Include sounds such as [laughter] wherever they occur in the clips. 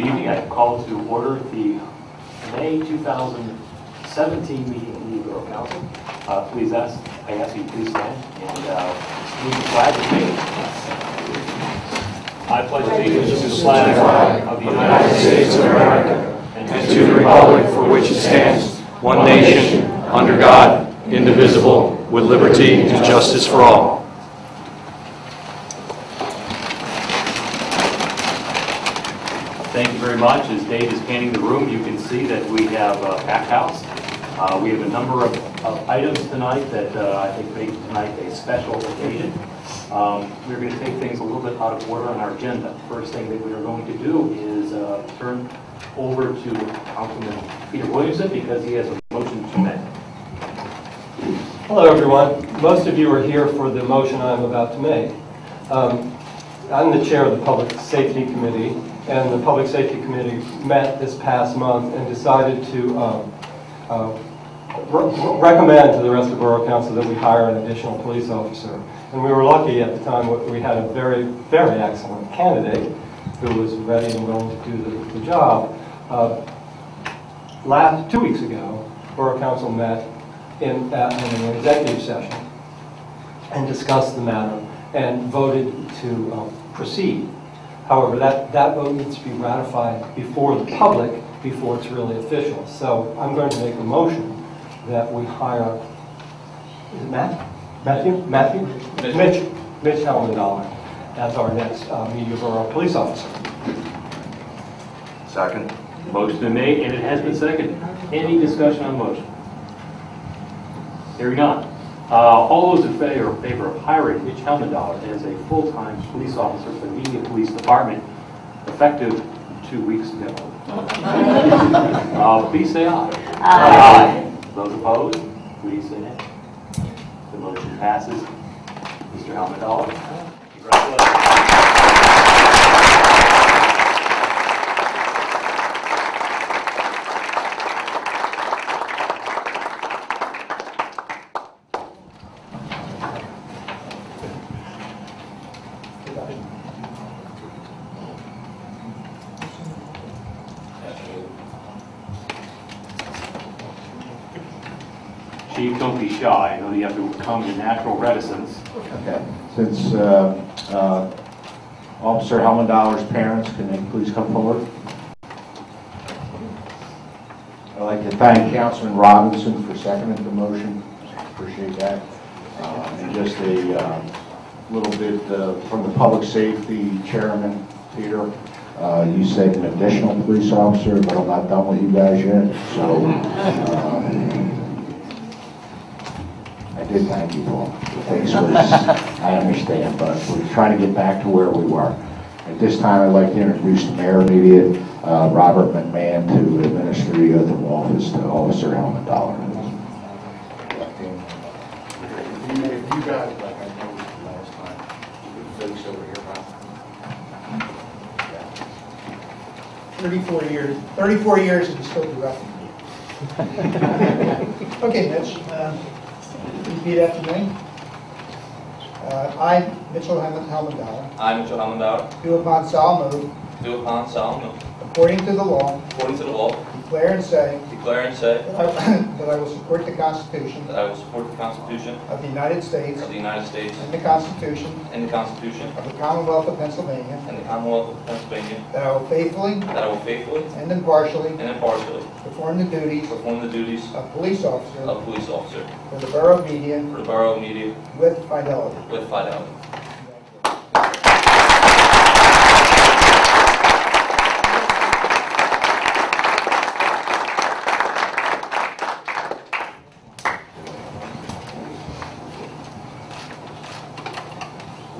Good evening, I call to order the May 2017 meeting of the Borough Council. Uh, Please ask, I ask you to please stand and uh, the flag with me. I pledge allegiance to the flag of the United States of America and to the republic for which it stands, one nation, under God, indivisible, with liberty and justice for all. Thank you very much. As Dave is panning the room, you can see that we have a packed house. Uh, We have a number of of items tonight that uh, I think make tonight a special occasion. Um, We're going to take things a little bit out of order on our agenda. First thing that we are going to do is uh, turn over to Councilman Peter Williamson because he has a motion to make. Hello, everyone. Most of you are here for the motion I'm about to make. Um, I'm the chair of the Public Safety Committee, and the Public Safety Committee met this past month and decided to um, uh, re- recommend to the rest of Borough Council that we hire an additional police officer. And we were lucky at the time, we had a very, very excellent candidate who was ready and willing to do the- the job. Uh, Last, two weeks ago, Borough Council met in, uh, in an executive session and discussed the matter and voted to uh, proceed. However, that, that vote needs to be ratified before the public, before it's really official. So I'm going to make a motion that we hire, is it Matt? Matthew? Matthew? Mitch, Mitch Helmendall as our next uh, Media Borough Police Officer. Second. Motion been made and it has been seconded. Any discussion on the motion? Hearing none. Uh, All those in favor favor of hiring Mitch Helmendahl as a full-time police officer for the Media Police Department effective two weeks ago? [laughs] Uh, Please say aye. Aye. Those opposed, please say nay. The motion passes. Mr. Helmendahl, congratulations. Chief, don't be shy. I know you have to come to natural reticence. Okay, since uh, uh, Officer Helmendaller's parents, can they please come forward? I'd like to thank Councilman Robinson for seconding the motion, appreciate that. Uh, And just a uh, little bit uh, from the Public Safety Chairman, Peter, uh, you said an additional police officer, but I'm not done with you guys yet, so uh, I did thank you, Paul. Thanks was, [laughs] I understand, but we're trying to get back to where we were. At this time, I'd like to introduce the mayor immediate, uh, Robert McMahon, to administer the oath of office to Officer Helmut Dollar. You guys, like I know last time, you could face over here, Bob. 34 years, 34 years and still do nothing. [laughs] Okay, Mitch, uh, repeat after me. Uh, I, Mitchell Helmut Helmendauer, I, Mitchell Hammondauer, do upon solemn oath, do upon solemn oath, according to the law, according to the law, declare and say declare and eh? say that I [coughs] that I will support the Constitution that I will support the Constitution of the United States of the United States and the Constitution and the Constitution of the Commonwealth of Pennsylvania, and the Commonwealth of Pennsylvania, that I will faithfully that I will faithfully and impartially and impartially perform the duties perform the duties of police officer of police officer for the Borough of Media for the Borough of Media with fidelity. with fidelity.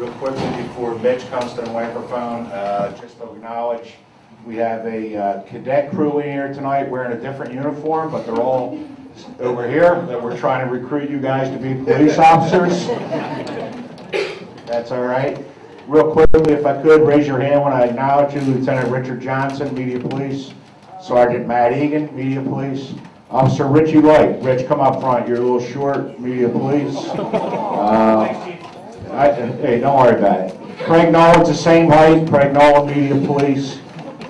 Real quickly, before Mitch comes to the microphone, uh, just to acknowledge, we have a uh, cadet crew in here tonight wearing a different uniform, but they're all over here, that we're trying to recruit you guys to be police [laughs] officers. That's all right. Real quickly, if I could, raise your hand when I acknowledge you, Lieutenant Richard Johnson, Media Police, Sergeant Matt Egan, Media Police, Officer Richie Light. Rich, come up front, you're a little short, Media Police. [laughs] Uh, I- Hey, don't worry about it. Craig Nolan's the same height, Craig Nolan, Media Police.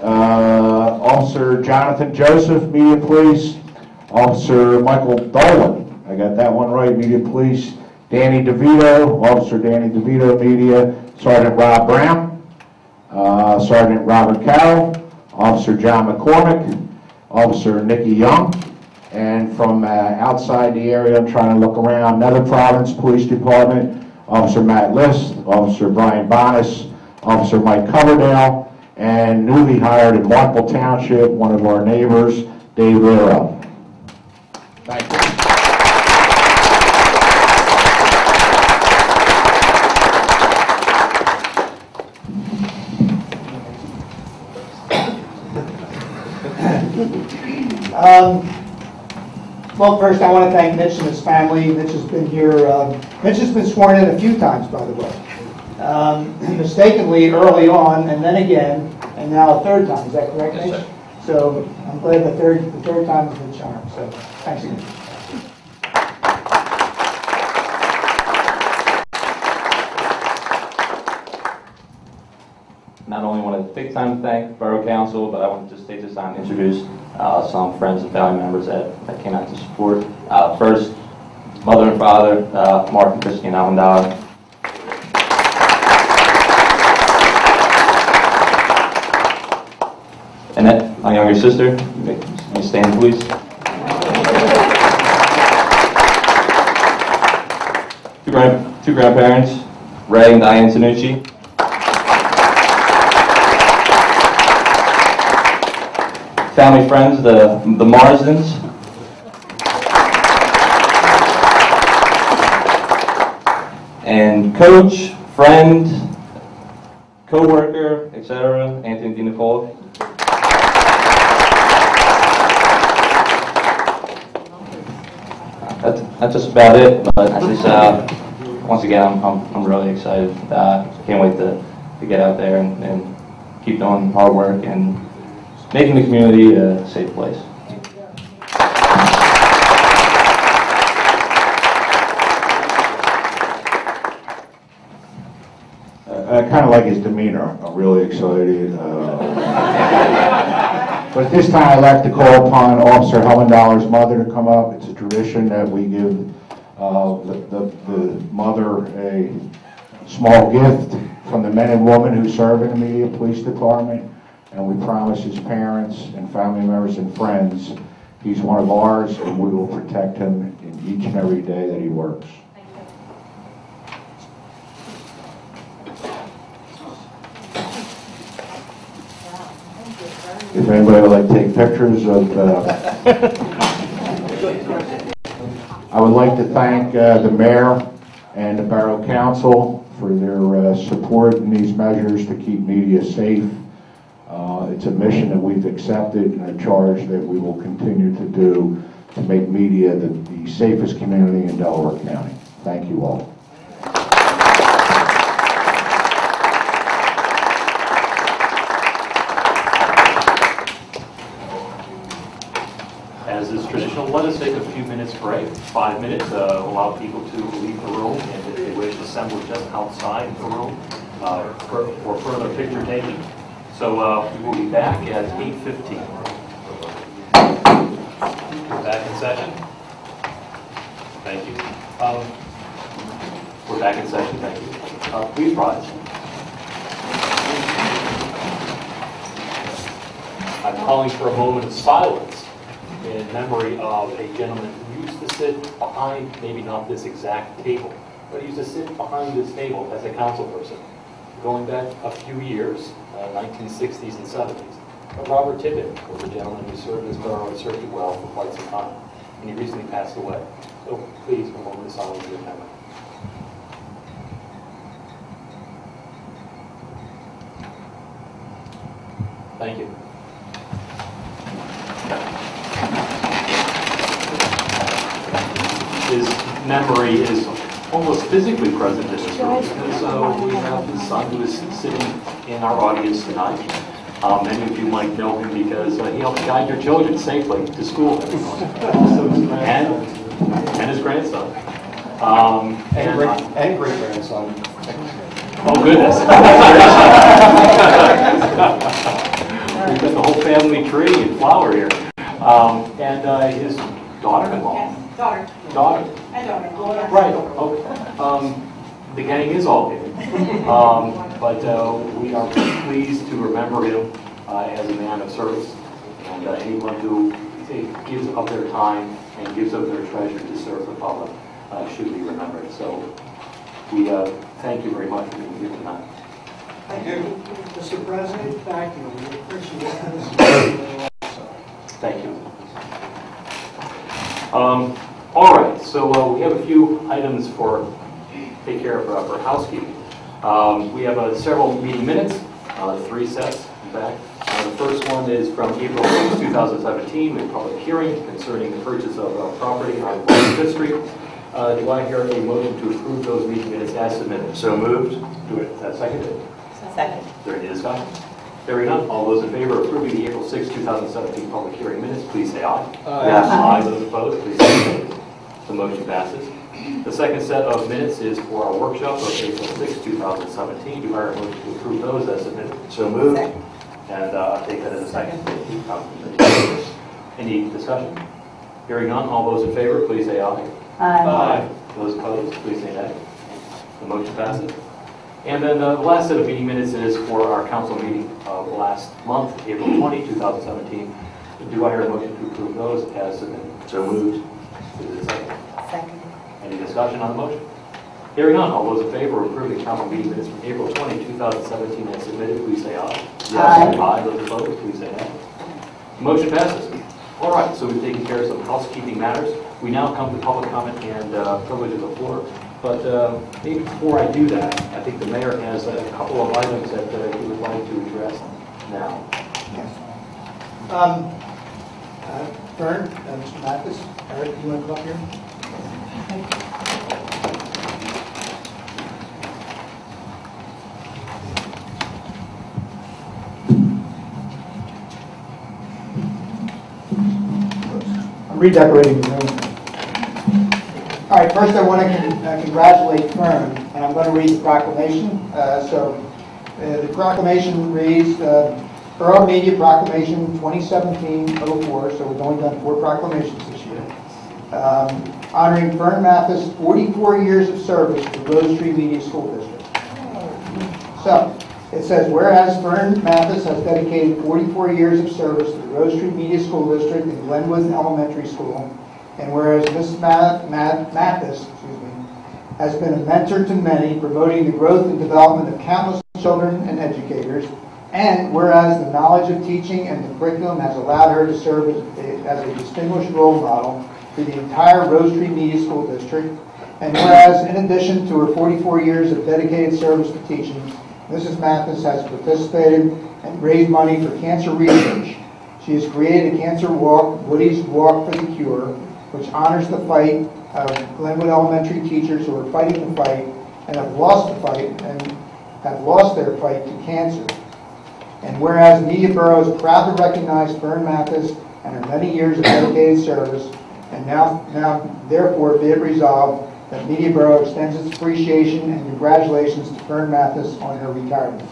Uh, Officer Jonathan Joseph, Media Police. Officer Michael Dolan, I got that one right, Media Police. Danny DeVito, Officer Danny DeVito, Media. Sergeant Rob Brown. Uh, Sergeant Robert Carroll. Officer John McCormick. Officer Nikki Young. And from uh, outside the area, I'm trying to look around, Upper Providence Police Department, Officer Matt List, Officer Brian Bonas, Officer Mike Coverdale, and newly hired in Marple Township, one of our neighbors, Dave. Thank you. Um, Well, first, I want to thank Mitch and his family. Mitch has been here, uh, Mitch has been sworn in a few times, by the way. Um, Mistakenly early on, and then again, and now a third time. Is that correct, Yes, Mitch? sir. So I'm glad the third, the third time is the charm, so thanks again. Not only want to take time to thank Borough Council, but I want to just take this time to introduce uh, some friends and family members that, that came out to support. Uh, First, mother and father, uh, Mark and Christine Alvendale. Annette, my younger sister, you stand please. Two grand, two grandparents, Ray and Diane Tanucci. Family friends, the, the Marsdens. And coach, friend, co-worker, etc., Anthony DiNicola. That's, that's just about it, but I just, uh, once again, I'm, I'm, I'm really excited. Uh, can't wait to, to get out there and, and keep doing hard work and making the community a safe place. I kind of like his demeanor. I'm really excited. uh, But at this time, I'd like to call upon Officer Hellendoller's mother to come up. It's a tradition that we give uh, the the- the mother a small gift from the men and women who serve in the Media Police Department. And we promise his parents and family members and friends, he's one of ours, and we will protect him in each and every day that he works. If anybody would like to take pictures of, uh, I would like to thank uh, the mayor and the Borough Council for their uh, support in these measures to keep media safe. Uh, It's a mission that we've accepted and a charge that we will continue to do to make media the the safest community in Delaware County. Thank you all. As is traditional, let us take a few minutes break, five minutes, uh, allow people to leave the room, and if they wish, assemble just outside the room uh, for for further picture taking. So uh, we will be back at 8:15. Back in session? Thank you. Um, We're back in session, thank you. Uh, Please rise. I'm calling for a moment of silence in memory of a gentleman who used to sit behind, maybe not this exact table, but he used to sit behind this table as a council person, going back a few years, 1960s and 70s. But Robert Tippett was a gentleman who served this borough circuit well for quite some time, and he recently passed away. So please, a moment of silence in memory. Thank you. his memory is almost physically present in this room because uh, we have his son who is sitting in our audience tonight. Uh, Many of you might know him because uh, he helped guide your children safely to school. [laughs] And, and his grandson. Um, And And, great, and great grandson. oh goodness. [laughs] We've got the whole family tree and flower here. Um, And uh, his daughter-in-law, Yes, daughter, daughter, and daughter. Right, okay. Um, The gang is all here. Um, But uh, we are pleased to remember him uh, as a man of service. And uh, anyone who eh, gives up their time and gives up their treasure to serve the public uh, should be remembered. So we uh, thank you very much for being here tonight. Thank you. Mr. President, thank you. We appreciate this. Thank you. Um, All right, so uh, we have a few items for, take care of uh, for housekeeping. Um, We have uh, several meeting minutes, uh, three sets, in fact. Uh, The first one is from April 6, 2017, a public hearing concerning the purchase of uh, property on Fifth Street. Uh, Do I hear a motion to approve those meeting minutes as submitted? So moved. Do it, uh, seconded. Second. Is there any discussion? Hearing none, all those in favor of approving the April 6, 2017 public hearing minutes, please say aye. Aye. Those opposed, please say nay. The motion passes. The second set of minutes is for our workshop of April 6, 2017. Do I hear a motion to approve those as submitted? So moved. And uh, I'll take that as a second. Any discussion? Hearing none, all those in favor, please say aye. Aye. aye. Those opposed, please say nay. The motion passes. And then uh, the last set of meeting minutes is for our council meeting of last month, April 20, 2017. Do I hear a motion to approve those as submitted? So moved. Is there a second? Any discussion on the motion? Hearing none, all those in favor of approving council meeting minutes from April 20, 2017 as submitted, please say aye. Aye. Aye, those opposed, please say nay. Motion passes. All right, so we've taken care of some housekeeping matters. We now come to public comment and uh, privilege of the floor. But uh, maybe before I do that, I think the mayor has a couple of items that uh, he would like to address now. Um, uh, Vern, uh, Mr. Mathis, Eric, you want to come up here? I'm redecorating the room. All right, first I want to congratulate Fern, and I'm going to read the proclamation. Uh, So uh, the proclamation reads, uh, Borough Media Proclamation 2017-04, so we've only done four proclamations this year, um, honoring Fern Mathis' 44 years of service to Rose Tree Media School District. So, it says, whereas Fern Mathis has dedicated 44 years of service to the Rose Tree Media School District and Glenwood Elementary School, and whereas Ms. Ma- Ma- Mathis, excuse me, has been a mentor to many, promoting the growth and development of countless children and educators, and whereas the knowledge of teaching and the curriculum has allowed her to serve as a distinguished role model to the entire Rose Tree Media School District, and whereas in addition to her 44 years of dedicated service to teaching, Mrs. Mathis has participated and raised money for cancer research. She has created a cancer walk, Woody's Walk for the Cure, which honors the fight of Glenwood Elementary teachers who are fighting the fight and have lost the fight and have lost their fight to cancer. And whereas Media Borough is proud to recognize Fern Mathis and her many years of dedicated service, and now, now therefore be it resolved that Media Borough extends its appreciation and congratulations to Fern Mathis on her retirement.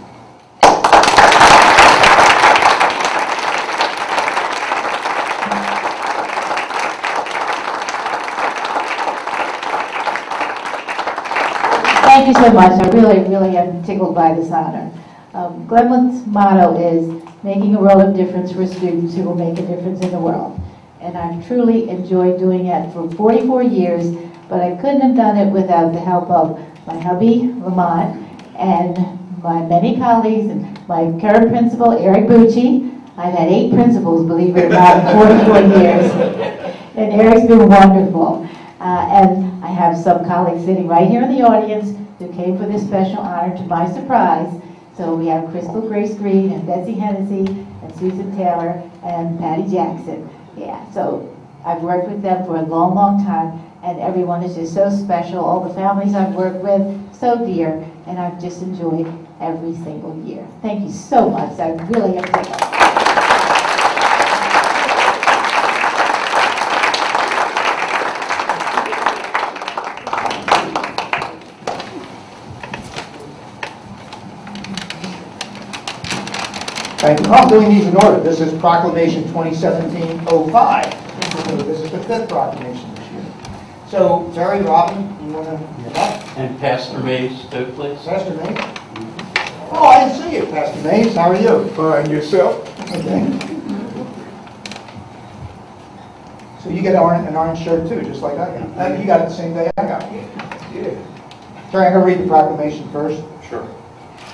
Thank you so much. I really, really am tickled by this honor. Um, Glenwood's motto is making a world of difference for students who will make a difference in the world. And I've truly enjoyed doing it for 44 years, but I couldn't have done it without the help of my hubby, Lamont, and my many colleagues, and my current principal, Eric Bucci. I've had eight principals, believe it or not, in 44 [laughs] years. And Eric's been wonderful. Uh, And I have some colleagues sitting right here in the audience who came for this special honor to my surprise. So we have Crystal Grace Green and Betsy Hennessy and Susan Taylor and Patty Jackson. Yeah, so I've worked with them for a long, long time, and everyone is just so special. All the families I've worked with, so dear, and I've just enjoyed every single year. Thank you so much. I really appreciate tickled. Thank you. I'm doing these in order. This is proclamation 2017-05. So This is the fifth proclamation this year. So Terry, Robin, you want to get up? And Pastor Mays, too, please. Pastor Mays? Oh, I didn't see you, Pastor Mays. How are you? Fine, yourself? Okay. So you get an orange, shirt too, just like I got. Uh, You got it the same day I got it. Yeah. Terry, I'm going to read the proclamation first. Sure.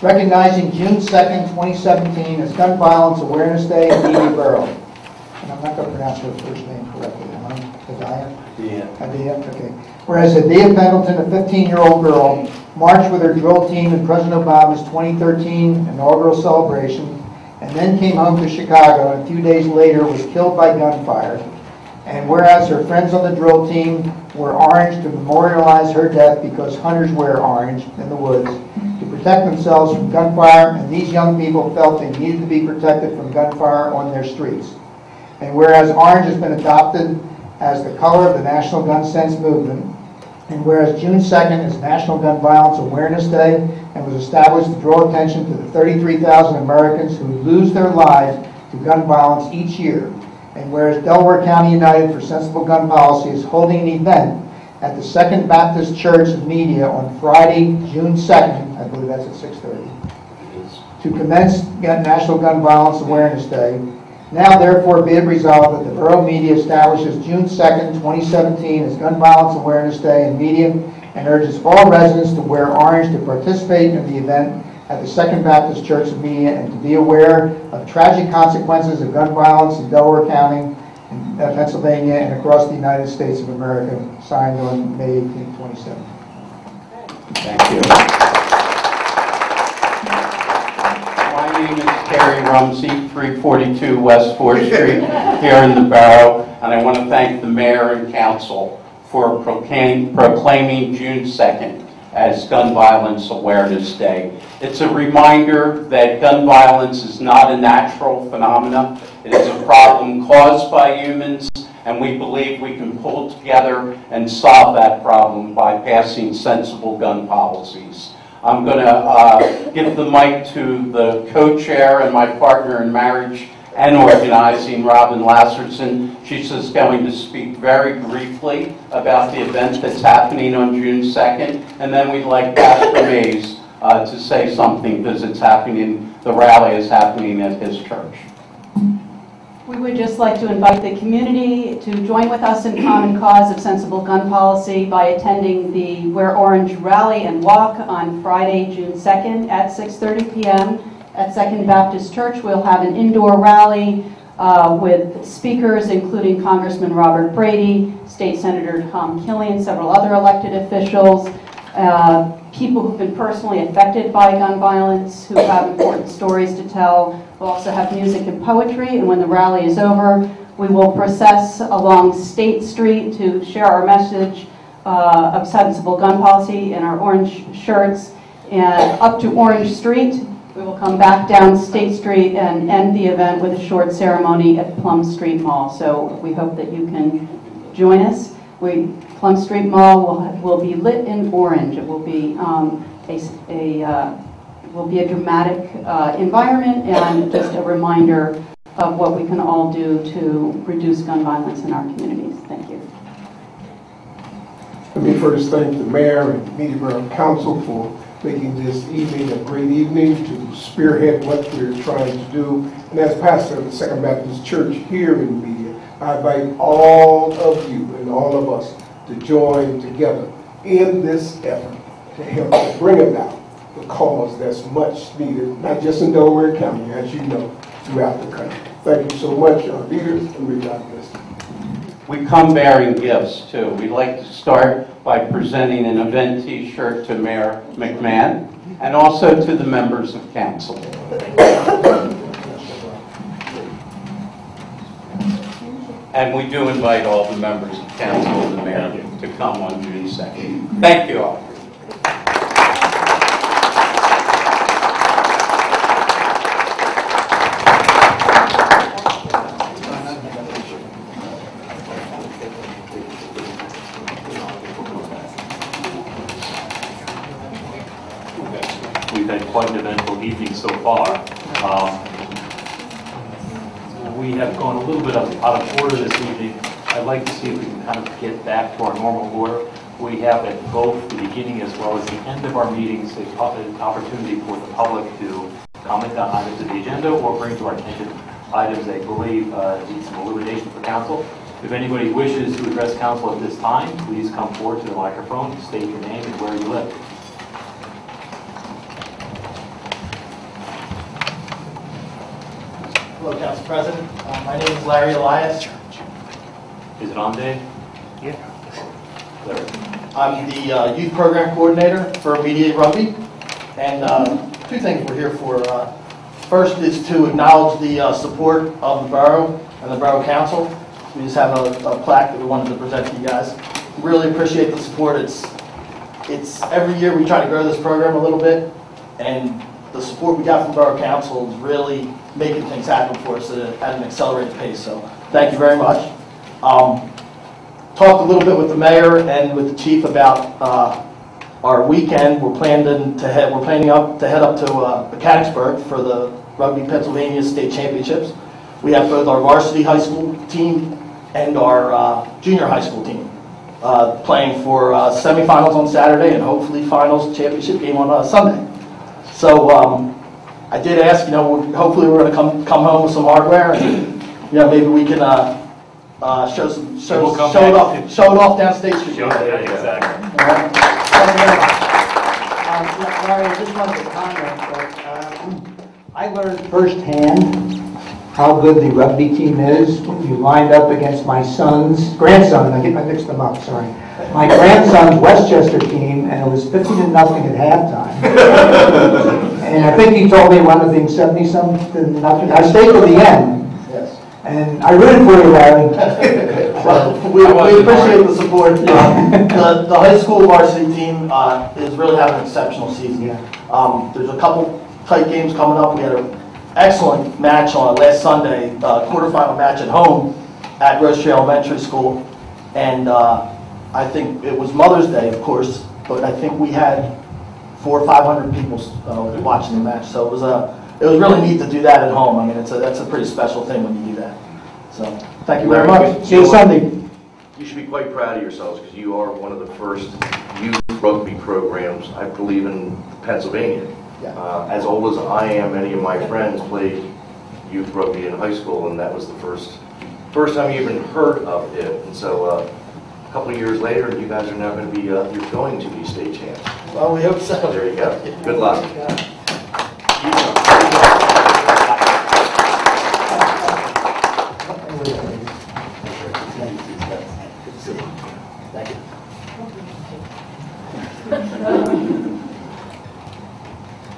Recognizing June 2nd, 2017 as Gun Violence Awareness Day in Media Borough. And I'm not going to pronounce her first name correctly, am I? Hadiya? Yeah. Hadiya, okay. Whereas Hadiya Pendleton, a 15-year-old girl, marched with her drill team in President Obama's 2013 inaugural celebration, and then came home to Chicago, and a few days later was killed by gunfire. And whereas her friends on the drill team were orange to memorialize her death because hunters wear orange in the woods protect themselves from gunfire, and these young people felt they needed to be protected from gunfire on their streets. And whereas orange has been adopted as the color of the National Gun Sense movement, and whereas June 2nd is National Gun Violence Awareness Day and was established to draw attention to the 33,000 Americans who lose their lives to gun violence each year, and whereas Delaware County United for Sensible Gun Policy is holding an event at the Second Baptist Church of Media on Friday, June 2nd, I believe that's at 6:30, to commence National Gun Violence Awareness Day. Now therefore be it resolved that the Borough Media establishes June 2nd, 2017 as Gun Violence Awareness Day in media and urges all residents to wear orange to participate in the event at the Second Baptist Church of Media and to be aware of tragic consequences of gun violence in Delaware County, in uh, Pennsylvania, and across the United States of America, signed on May 18, 2017. Thank you. Name is Terry Rumsey, 342 West 4th Street, here in the Borough, and I want to thank the mayor and council for proclaim- proclaiming June 2nd as Gun Violence Awareness Day. It's a reminder that gun violence is not a natural phenomenon. It is a problem caused by humans, and we believe we can pull together and solve that problem by passing sensible gun policies. I'm going to give the mic to the co-chair and my partner in marriage and organizing, Robin Lasserson. She's just going to speak very briefly about the event that's happening on June 2nd, and then we'd like Pastor Mays uh, to say something because it's happening, the rally is happening at his church. We would just like to invite the community to join with us in common cause of sensible gun policy by attending the Wear Orange Rally and Walk on Friday, June 2nd at 6:30 PM at Second Baptist Church. We'll have an indoor rally uh, with speakers including Congressman Robert Brady, State Senator Tom Killion, several other elected officials, uh, people who've been personally affected by gun violence, who have important stories to tell. We'll also have music and poetry, and when the rally is over, we will process along State Street to share our message uh, of sensible gun policy in our orange shirts, and up to Orange Street. We will come back down State Street and end the event with a short ceremony at Plum Street Mall. So we hope that you can join us. We, Plum Street Mall will, will be lit in orange. It will be um, a, a, uh, will be a dramatic uh, environment and just a reminder of what we can all do to reduce gun violence in our communities. Thank you. Let me first thank the mayor and Media Borough Council for making this evening a great evening to spearhead what we're trying to do. And as pastor of the Second Baptist Church here in Media, I invite all of you and all of us to join together in this effort to help to bring about the cause that's much needed, not just in Delaware County, as you know, throughout the country. Thank you so much, our leaders, and we God bless you. We come bearing gifts too. We'd like to start by presenting an event t-shirt to Mayor McMahon and also to the members of council. And we do invite all the members of council and the mayor to come on June 2nd. Thank you all. We've had quite an eventful evening so far. Um, we have gone a little bit out out of order this evening. I'd like to see if we can kind of get back to our normal order. We have at both the beginning as well as the end of our meetings, a an opportunity for the public to comment on items of the agenda or bring to our attention items they believe uh, need some illumination for council. If anybody wishes to address council at this time, please come forward to the microphone, state your name and where you live. Hello, Council President. Uh, My name is Larry Elias. Is it on, Dave? I'm the uh, Youth Program Coordinator for Mediate Rugby. And uh, two things we're here for. Uh, First is to acknowledge the uh, support of the borough and the Borough Council. We just have a a plaque that we wanted to present to you guys. Really appreciate the support. It's, it's, every year we try to grow this program a little bit, and the support we got from Borough Council is really making things happen for us at at an accelerated pace. So thank you very much. Um, talked a little bit with the mayor and with the chief about uh, our weekend. We're planning to head, we're planning up, to head up to uh, Mechanicsburg for the Rugby Pennsylvania State Championships. We have both our varsity high school team and our uh, junior high school team uh, playing for uh, semifinals on Saturday and hopefully finals championship game on uh, Sunday. So um, I did ask, you know, hopefully we're going to come come home with some hardware and you know maybe we can uh, show some show, We'll come show it off show it off down State Street. Show it, exactly. All right. Thank you very much. Um, Larry, I just wanted to comment that um, I learned firsthand how good the rugby team is when you lined up against my son's, grandson, I get, I mixed them up, sorry. My grandson's West Chester team, and it was 50 to nothing at halftime. And I think he told me one of the 70 something, nothing. I stayed to the end, Yes. And I rooted for you, Larry. [laughs] Well, we, we appreciate the support. Um, The, the high school varsity team uh, is really having an exceptional season. Yeah. Um, There's a couple tight games coming up. We had an excellent match on last Sunday, uh, quarterfinal match at home at Rose Tree Elementary School. And uh, I think it was Mother's Day, of course, but I think we had four or 500 people uh, watching the match. So it was a, it was really neat to do that at home. I mean, it's a, that's a pretty special thing when you do that. So, thank you very Larry, much. See you Sunday. You should be quite proud of yourselves because you are one of the first youth rugby programs, I believe, in Pennsylvania. Yeah. Uh, As old as I am, many of my friends played youth rugby in high school, and that was the first, first time you even heard of it. And so uh, a couple of years later, you guys are now going to be, uh, you're going to be state champs. Well, we hope so. There you go. Good luck. Thank you.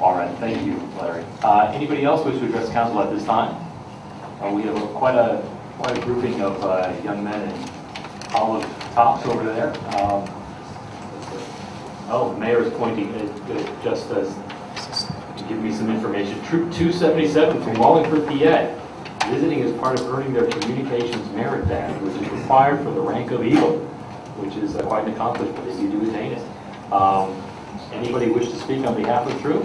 All right, thank you, Larry. Uh, Anybody else wish to address council at this time? Uh, We have a- quite a, quite a grouping of uh, young men in olive tops over there. Um, Oh, the mayor is pointing, uh, uh, just as, to give me some information. Troop 277 from Wallingford, PA, visiting as part of earning their communications merit badge, which is required for the rank of Eagle, which is uh, quite an accomplishment if you do attain it. Um, Anybody wish to speak on behalf of Troop?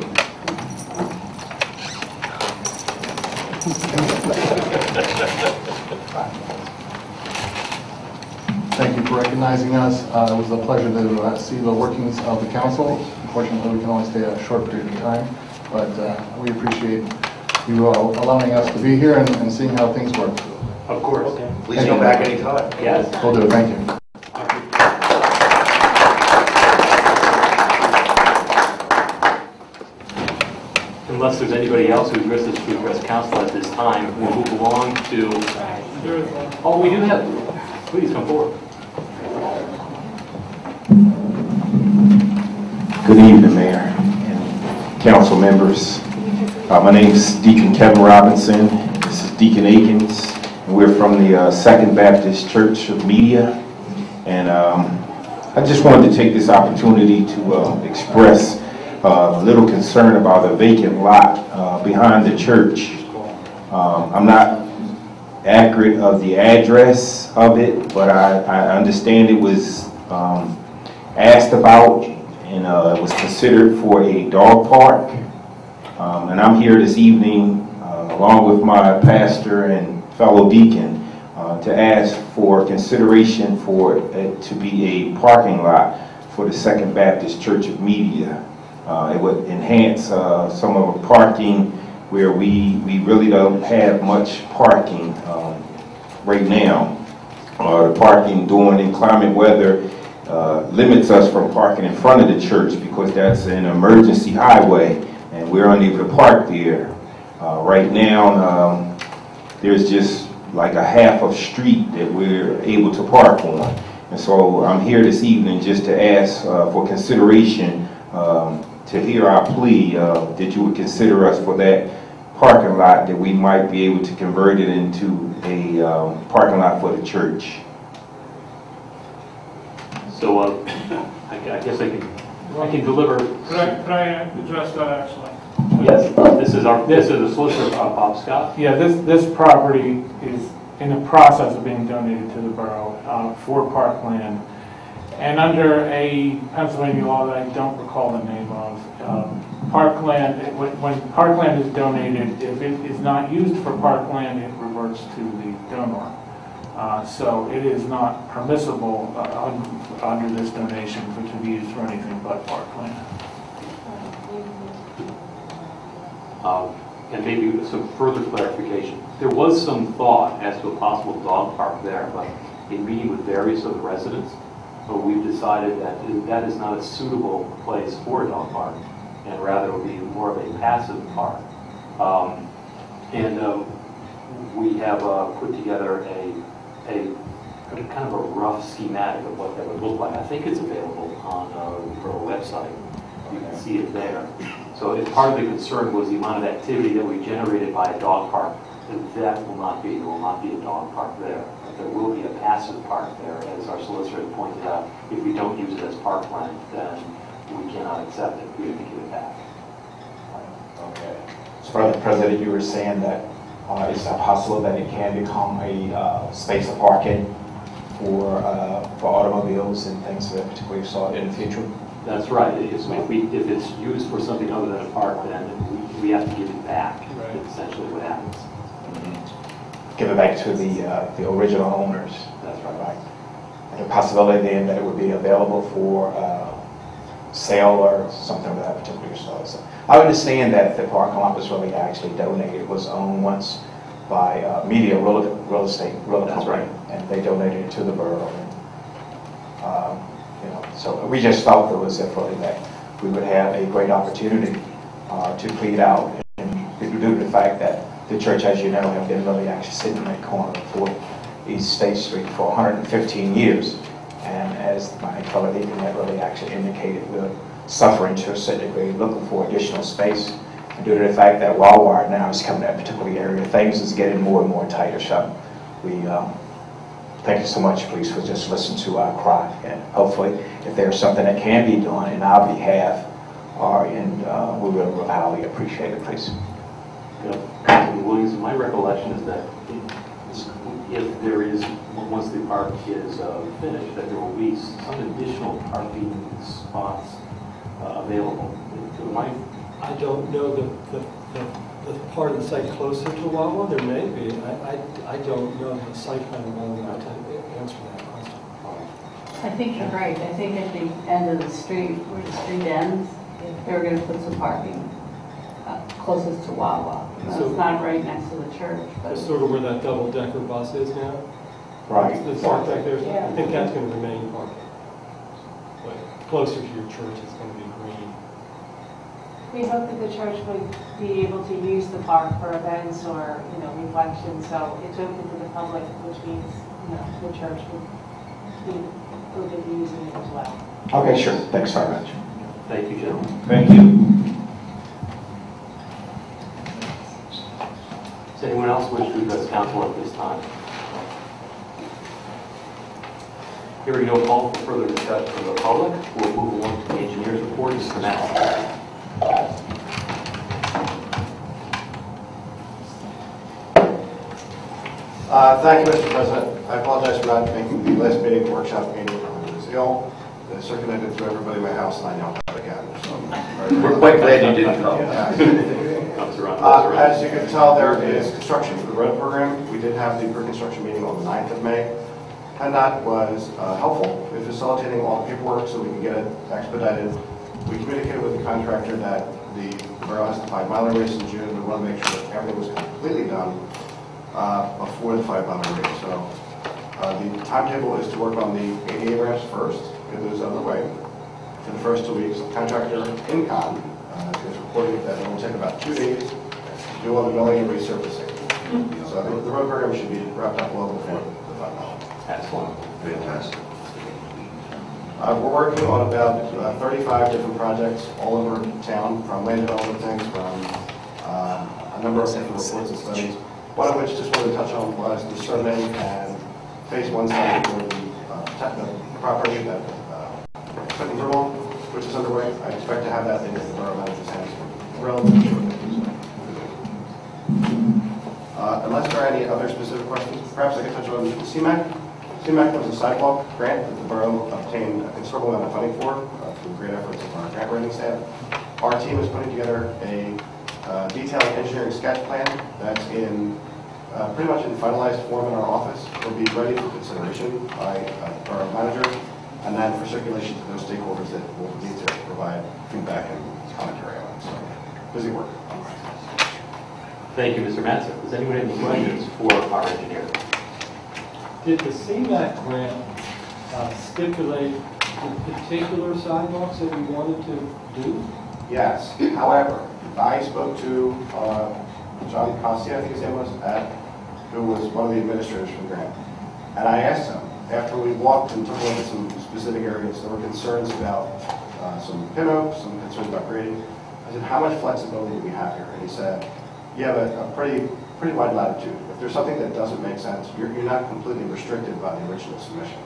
Thank you for recognizing us. Uh, It was a pleasure to uh, see the workings of the council. Unfortunately, we can only stay a short period of time, but uh, we appreciate you all allowing us to be here and and seeing how things work. Of course. Please come back anytime. Yes. We'll do, it. thank you. Unless there's anybody else who wishes to address council at this time, we'll move along to, oh, we do have, please come forward. Good evening, Mayor and council members. Uh, My name is Deacon Kevin Robinson. This is Deacon Akins, and we're from the uh, Second Baptist Church of Media. And um, I just wanted to take this opportunity to uh, express uh, a little concern about a vacant lot uh, behind the church. Um, I'm not accurate of the address of it, but I I understand it was um, asked about and uh, it was considered for a dog park. Um, And I'm here this evening uh, along with my pastor and fellow deacon uh, to ask for consideration for it to be a parking lot for the Second Baptist Church of Media. Uh, It would enhance uh, some of the parking where we, we really don't have much parking um, right now. Uh, The parking during inclement weather uh, limits us from parking in front of the church because that's an emergency highway and we're unable to park there. Uh, Right now, um, there's just like a half of street that we're able to park on. And so I'm here this evening just to ask uh, for consideration, um, to hear our plea, uh, that you would consider us for that parking lot, that we might be able to convert it into a um, parking lot for the church. So uh, I I guess I can, I can deliver. Could I, could I address that actually? Yes, this is our, this is the solicitor, uh, Bob Scott. Yeah, this, this property is in the process of being donated to the borough uh, for parkland. And under a Pennsylvania law that I don't recall the name of, um, parkland, when when parkland is donated, if it is not used for parkland, it reverts to the donor. Uh, So it is not permissible uh, un- under this donation for it to be used for anything but parkland. Um, And maybe some further clarification. There was some thought as to a possible dog park there, but in meeting with various of the residents, but we've decided that that is not a suitable place for a dog park, and rather it would be more of a passive park. Um, And um, we have uh, put together a, a kind of a rough schematic of what that would look like. I think it's available on uh, our website. You can see it there. So if part of the concern was the amount of activity that we generated by a dog park, that will not be, there will not be a dog park there. But There will be a passive park there, as our solicitor pointed out. If we don't use it as parkland, then we cannot accept it, we have to give it back. Okay. So, Brother President, you were saying that uh, it's possible that it can become a uh, space of parking for uh, for automobiles and things of that particular sort in the future? That's right. It's- If we, if it's used for something other than a park, then we- we have to give it back. That's essentially what happens. Give it back to the uh, the original owners? That's right. And the possibility then that it would be available for uh, sale or something of that particular sort? So I understand that the park was really actually donated, was owned once by uh, Media Real Real Estate, Real That's Company, and they donated it to the borough. Um, You know, so we just felt there was really that we would have a great opportunity uh, to plead out, and due to the fact that the church, as you know, have been really actually sitting in that corner of Fort East State Street for 115 years. And as my fellow deacon had really actually indicated, we're suffering to a certain degree, looking for additional space. Due to the fact that Walmart now is coming to that particular area, things is getting more and more tighter shut. We um, thank you so much, please, for just listening to our cry. And hopefully, if there's something that can be done in our behalf, or in, uh, we will highly appreciate it, please. You know, Councilman Williams, my recollection is that if there is, once the park is uh, finished, that there will be some additional parking spots uh, available. Am I I don't know the, the, the- the part of the site closer to Wawa, there may be. I, I, I don't know the site plan well enough to answer that question. I think you're right. I think at the end of the street, where the street ends, they were gonna put some parking closest to Wawa. No, So- It's not right next to the church, but. That's sort of where that double decker bus is now. Right. The park back there, Yeah. I think that's gonna remain parking. But closer to your church, it's gonna be green. We hope that the church would be able to use the park for events or, you know, reflections, so it's open to the public, which means, you know, the church would be, would to using it as well. Okay, sure. Thanks very much. Thank you, gentlemen. Thank you. Does anyone else wish to address council at this time? Hearing no call for further discussion from the public, we'll move along to the engineer's report. Mr. Matt. Uh, Thank you, Mr. President. I apologize for not making the last meeting, workshop meeting. I was ill. I circulated to everybody in my house, and I now have again. so- We're quite glad you didn't come. [laughs] Mr. Ron- Uh, As you can tell, there is construction for the road program. We did have the pre-construction meeting on the 9th of May. PennDOT was uh, helpful in facilitating all the paperwork so we can get it expedited. We communicated with the contractor that the borough has the five mile race in June. We want to make sure that everything was completely done uh, before the five mile race. So uh, the timetable is to work on the ADA ramps first, get those out of the way for the first two weeks. Contractor Incon uh, is that it will take about two days to do all the milling and resurfacing. So the the road program should be wrapped up well before the mile. Excellent. Fantastic. Uh, We're working on about uh, 35 different projects all over town, from land development things, from uh, a number of different reports and studies. One of which just wanted to touch on was the survey and phase one study for the uh, the property that uh, which is underway. I expect to have that thing in the borough manager's hands relatively shortly. Uh, Unless there are any other specific questions, perhaps I could touch on CMAQ. CMAQ was a sidewalk grant that the borough obtained a considerable amount of funding for uh, through great efforts of our grant writing staff. Our team is putting together a uh, detailed engineering sketch plan that's in, uh, pretty much in finalized form in our office. It'll be ready for consideration by uh, borough manager, and then for circulation to those stakeholders that will need to provide feedback and commentary on it. So, busy work. Thank you, Mr. Mattson. Does anyone have any questions for our engineer? Did the CMAQ grant uh, stipulate the particular sidewalks that you wanted to do? Yes, however, I spoke to uh, John Costi, I think his name was, at, who was one of the administrators for the grant. And I asked him, after we walked and took a look at some specific areas, there were concerns about uh, some pin oaks, some concerns about grading. I said, how much flexibility do we have here? And he said, you have a a pretty, pretty wide latitude. If there's something that doesn't make sense, you're, you're not completely restricted by the original submission.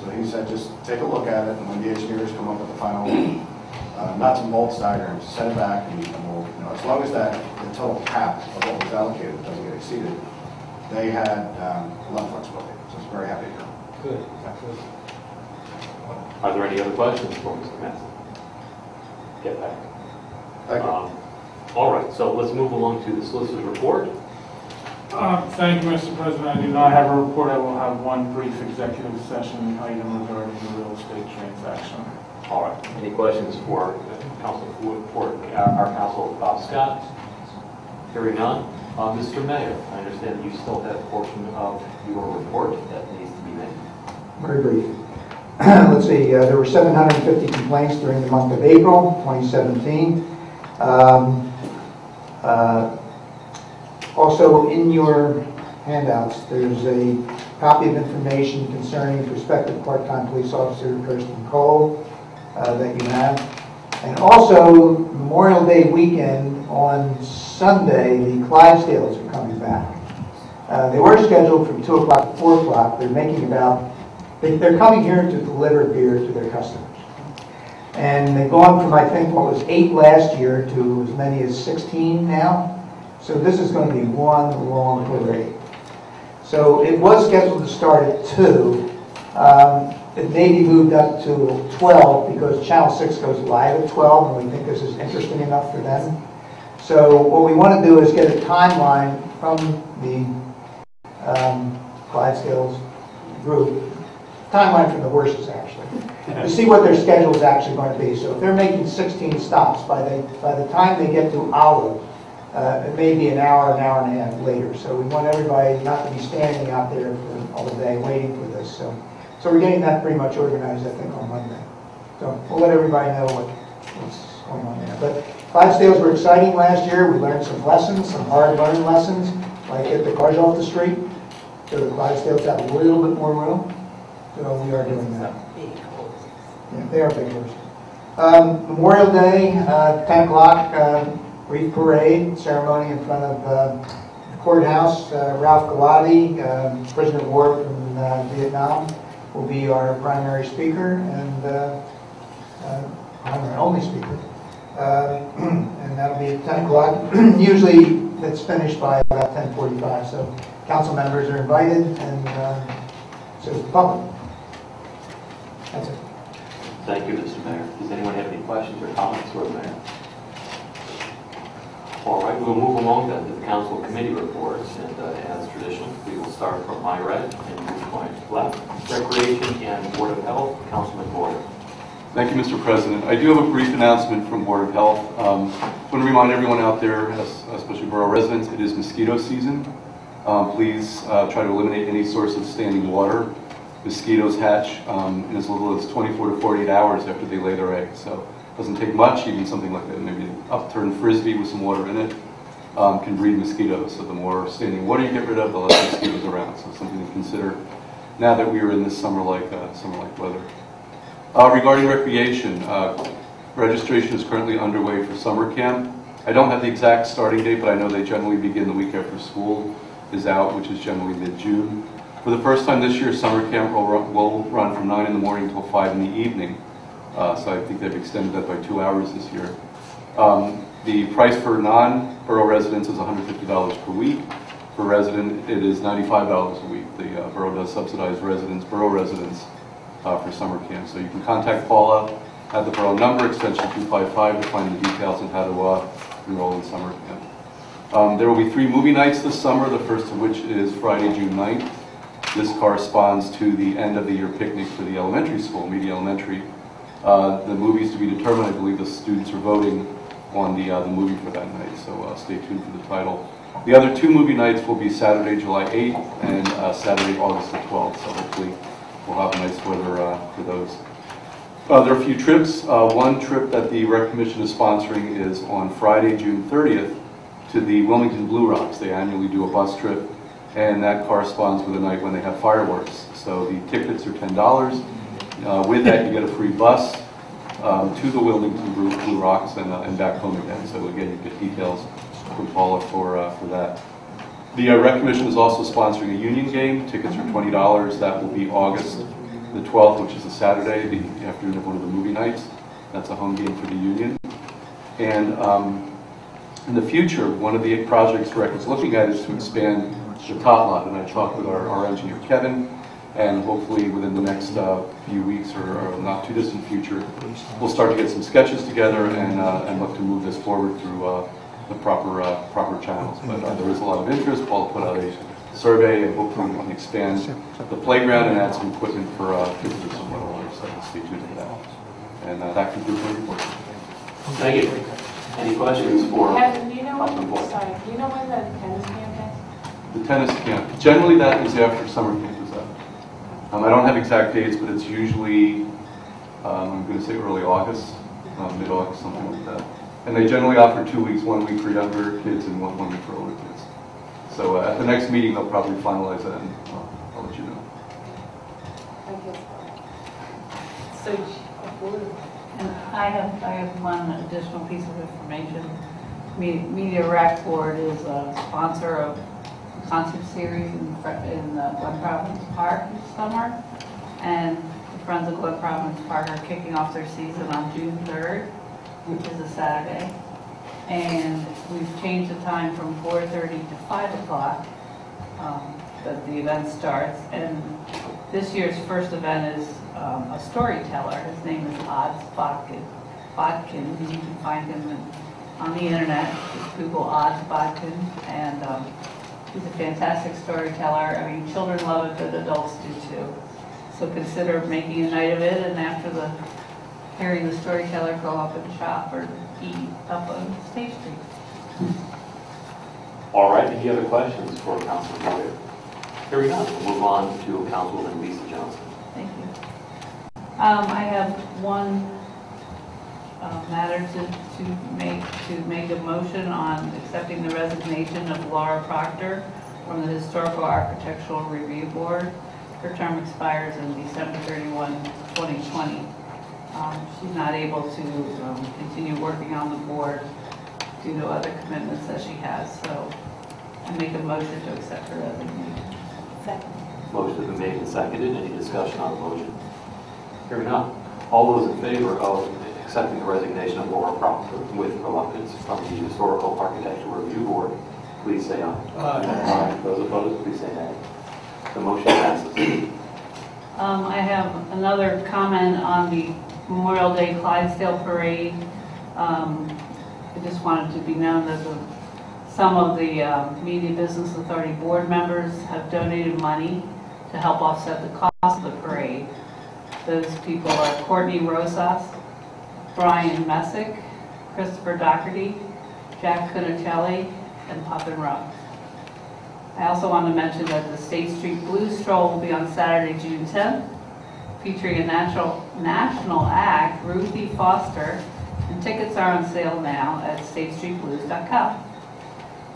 So he said, just take a look at it, and when the engineers come up with the final uh, nuts and bolts diagrams, send it back, and and we'll, you know, as long as that, the total cap of what was allocated doesn't get exceeded, they had um, a lot of flexibility, so I was very happy to hear. Good, good. Are there any other questions for Mr. Mattson? Get back. Thank you. Um, All right, so let's move along to the solicitor's report. Uh, Thank you, Mr. President. I do not have a report. I will have one brief executive session item regarding the real estate transaction. All right, any questions for Council, for our our Council, Bob Scott? Hearing none. Uh, Mr. Mayor, I understand that you still have a portion of your report that needs to be made. Very brief. [clears throat] Let's see, uh, there were 750 complaints during the month of April 2017. Um, uh, Also, in your handouts, there's a copy of information concerning prospective part-time police officer Kirsten Cole uh, that you have. And also, Memorial Day weekend on Sunday, the Clydesdales are coming back. Uh, They were scheduled from 2 o'clock to 4 o'clock. They're making about, they- they're coming here to deliver beer to their customers. And they've gone from, I think, what was eight last year to as many as 16 now. So this is going to be one long parade. So it was scheduled to start at 2. Um, It may be moved up to 12 because Channel 6 goes live at 12, and we think this is interesting enough for them. So what we want to do is get a timeline from the um, Clydesdales group, timeline for the horses, actually, to see what their schedule is actually going to be. So if they're making 16 stops, by the, by the time they get to Olive, uh, it may be an hour, an hour and a half later. So we want everybody not to be standing out there all day waiting for this. So, so we're getting that pretty much organized, I think, on Monday. So we'll let everybody know what, what's going on there. But Clydesdales were exciting last year. We learned some lessons, some hard-learned lessons, like get the cars off the street. So the Clydesdales have a little bit more room. So we are doing that. Yeah, they are big horses. Um, Memorial Day, uh, 10 o'clock, uh, wreath parade ceremony in front of uh, the courthouse. Uh, Ralph Galati, um, prisoner of war from uh, Vietnam, will be our primary speaker and uh, uh, our only speaker. Uh, [clears throat] and that'll be at 10 o'clock. [clears throat] Usually it's finished by about 10:45. So council members are invited and uh, so is the public. That's it. Thank you, Mr. Mayor. Does anyone have any questions or comments for the mayor? All right, right, we'll move along then to the council committee reports, and uh, as traditional, we will start from my right and move to my left. Recreation and Board of Health, Councilman Boyer. Thank you, Mr. President. I do have a brief announcement from Board of Health. Um, I want to remind everyone out there, especially borough residents, it is mosquito season. Um, Please uh, try to eliminate any source of standing water. Mosquitoes hatch um, in as little as 24 to 48 hours after they lay their eggs. So it doesn't take much, even something like that, maybe an upturned frisbee with some water in it um, can breed mosquitoes. So the more standing water you get rid of, the less mosquitoes around. So something to consider now that we are in this summer-like, uh, summer-like weather. Uh, Regarding recreation, uh, registration is currently underway for summer camp. I don't have the exact starting date, but I know they generally begin the week after school is out, which is generally mid-June. For the first time this year, summer camp will run- will run from 9 in the morning till 5 in the evening. Uh, So I think they've extended that by two hours this year. Um, The price for non-borough residents is $150 per week. For resident, it is $95 a week. The uh, borough does subsidize residents, borough residents, uh, for summer camp. So you can contact Paula at the borough number, extension 255, to find the details on how to uh, enroll in summer camp. Um, There will be three movie nights this summer, the first of which is Friday, June 9th. This corresponds to the end of the year picnic for the elementary school, Media Elementary. Uh, The movies to be determined, I believe the students are voting on the, uh, the movie for that night, so uh, stay tuned for the title. The other two movie nights will be Saturday, July 8th, and uh, Saturday, August the 12th, so hopefully we'll have nice weather uh, for those. Uh, There are a few trips. Uh, One trip that the Rec Commission is sponsoring is on Friday, June 30th, to the Wilmington Blue Rocks. They annually do a bus trip, and that corresponds with the night when they have fireworks. So the tickets are $10. Uh, With that, you get a free bus um, to the Wilmington Blue Rocks and uh, and back home again. So again, you get details from Paula for uh, for that. The uh, Rec Commission is also sponsoring a union game. Tickets are $20. That will be August the 12th, which is a Saturday, the afternoon of one of the movie nights. That's a home game for the union. And um, in the future, one of the projects Rec is looking at is to expand the tot. And I talked with our our engineer, Kevin, and hopefully within the next uh, few weeks or or not too distant future, we'll start to get some sketches together and uh, and look to move this forward through uh, the proper, uh, proper channels. But uh, there is a lot of interest. Paul put out a survey, and hopefully we can expand the playground and add some equipment for uh, kids who are somewhat older, so stay tuned to that. And uh, that concludes my report. Thank you. Any questions for Kevin, do you know, Councilman Boyer? when- sorry, do you know when the tennis camp is? The tennis camp, generally that is after summer camp is up. Um, I don't have exact dates, but it's usually, um, I'm going to say early August, uh, mid-August, something like that. And they generally offer two weeks, one week for younger kids and one, one week for older kids. So uh, at the next meeting, they'll probably finalize that and uh, I'll let you know. I guess. So, And I have, I have one additional piece of information. Media Rec Board is a sponsor of a concert series in in uh, Glen Providence Park this summer. And the Friends of Glen Providence Park are kicking off their season on June 3rd, which is a Saturday. And we've changed the time from 4:30 to 5 o'clock um, that the event starts. And this year's first event is um, a storyteller. His name is Odds Bodkin. Bodkin, you can find him in- on the internet. Just Google Odds Bodkin, and um, he's a fantastic storyteller. I mean, children love it, but adults do too. So consider making a night of it, and after the hearing the storyteller, go up and shop or eat up on State Street. All right, any other questions for Councilman Boyer? Hearing none, we'll move on to Councilwoman Lisa Johnson. Thank you. Um, I have one, uh, matter to, to make, to make a motion on accepting the resignation of Laura Proctor from the Historical Architectural Review Board. Her term expires in December 31, 2020. Um, she's not able to, um, continue working on the board due to other commitments that she has, so I make a motion to accept her resignation. Second. Motion has been made and seconded. Any discussion on the motion? Hearing none. All those in favor of accepting the resignation of Laura Proctor with reluctance from the Historical Architectural Review Board, please say aye. Aye. Those opposed, please say nay. The motion passes. Um, I have another comment on the Memorial Day Clydesdale Parade. Um, I just wanted to be known that the Some of the um, Media Business Authority board members have donated money to help offset the cost of the parade. Those people are Courtney Rosas, Brian Messick, Christopher Doherty, Jack Cunicelli, and Puffin Rowe. I also want to mention that the State Street Blues Stroll will be on Saturday, June 10th, featuring a national, national act, Ruthie Foster, and tickets are on sale now at statestreetblues.com.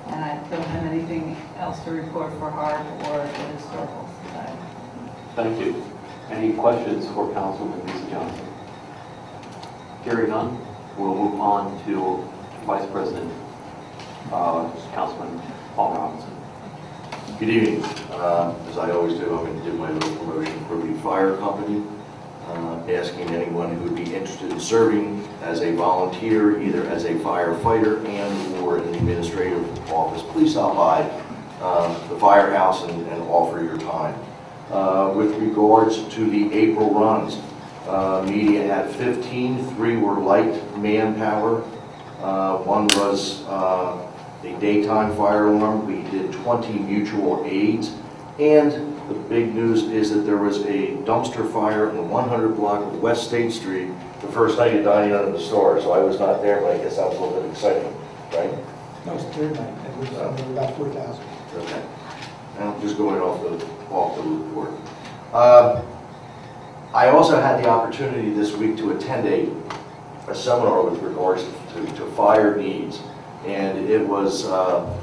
And I don't have anything else to report for HARB or the Historical Society. Thank you. Any questions for Councilman Lisa Johnson? Hearing none, we'll move on to Vice President, uh, Councilman Paul Robinson. Good evening. Uh, As I always do, I'm going to give my little promotion for the fire company, uh, asking anyone who would be interested in serving as a volunteer, either as a firefighter and/or in the administrative office, please stop by uh, the firehouse and and offer your time. Uh, With regards to the April runs, uh, media had 15, three were light manpower, Uh, one was uh, a daytime fire alarm. We did 20 mutual aids. And the big news is that there was a dumpster fire in the 100 block of West State Street the first night of Dining Under the Stars, So I was not there, but I guess that was a little bit exciting, right? That was the third night, it was uh, about 4,000. Okay. I'm just going off the, off the report. Um, I also had the opportunity this week to attend a, a seminar with regards to, to fire needs. And it was uh,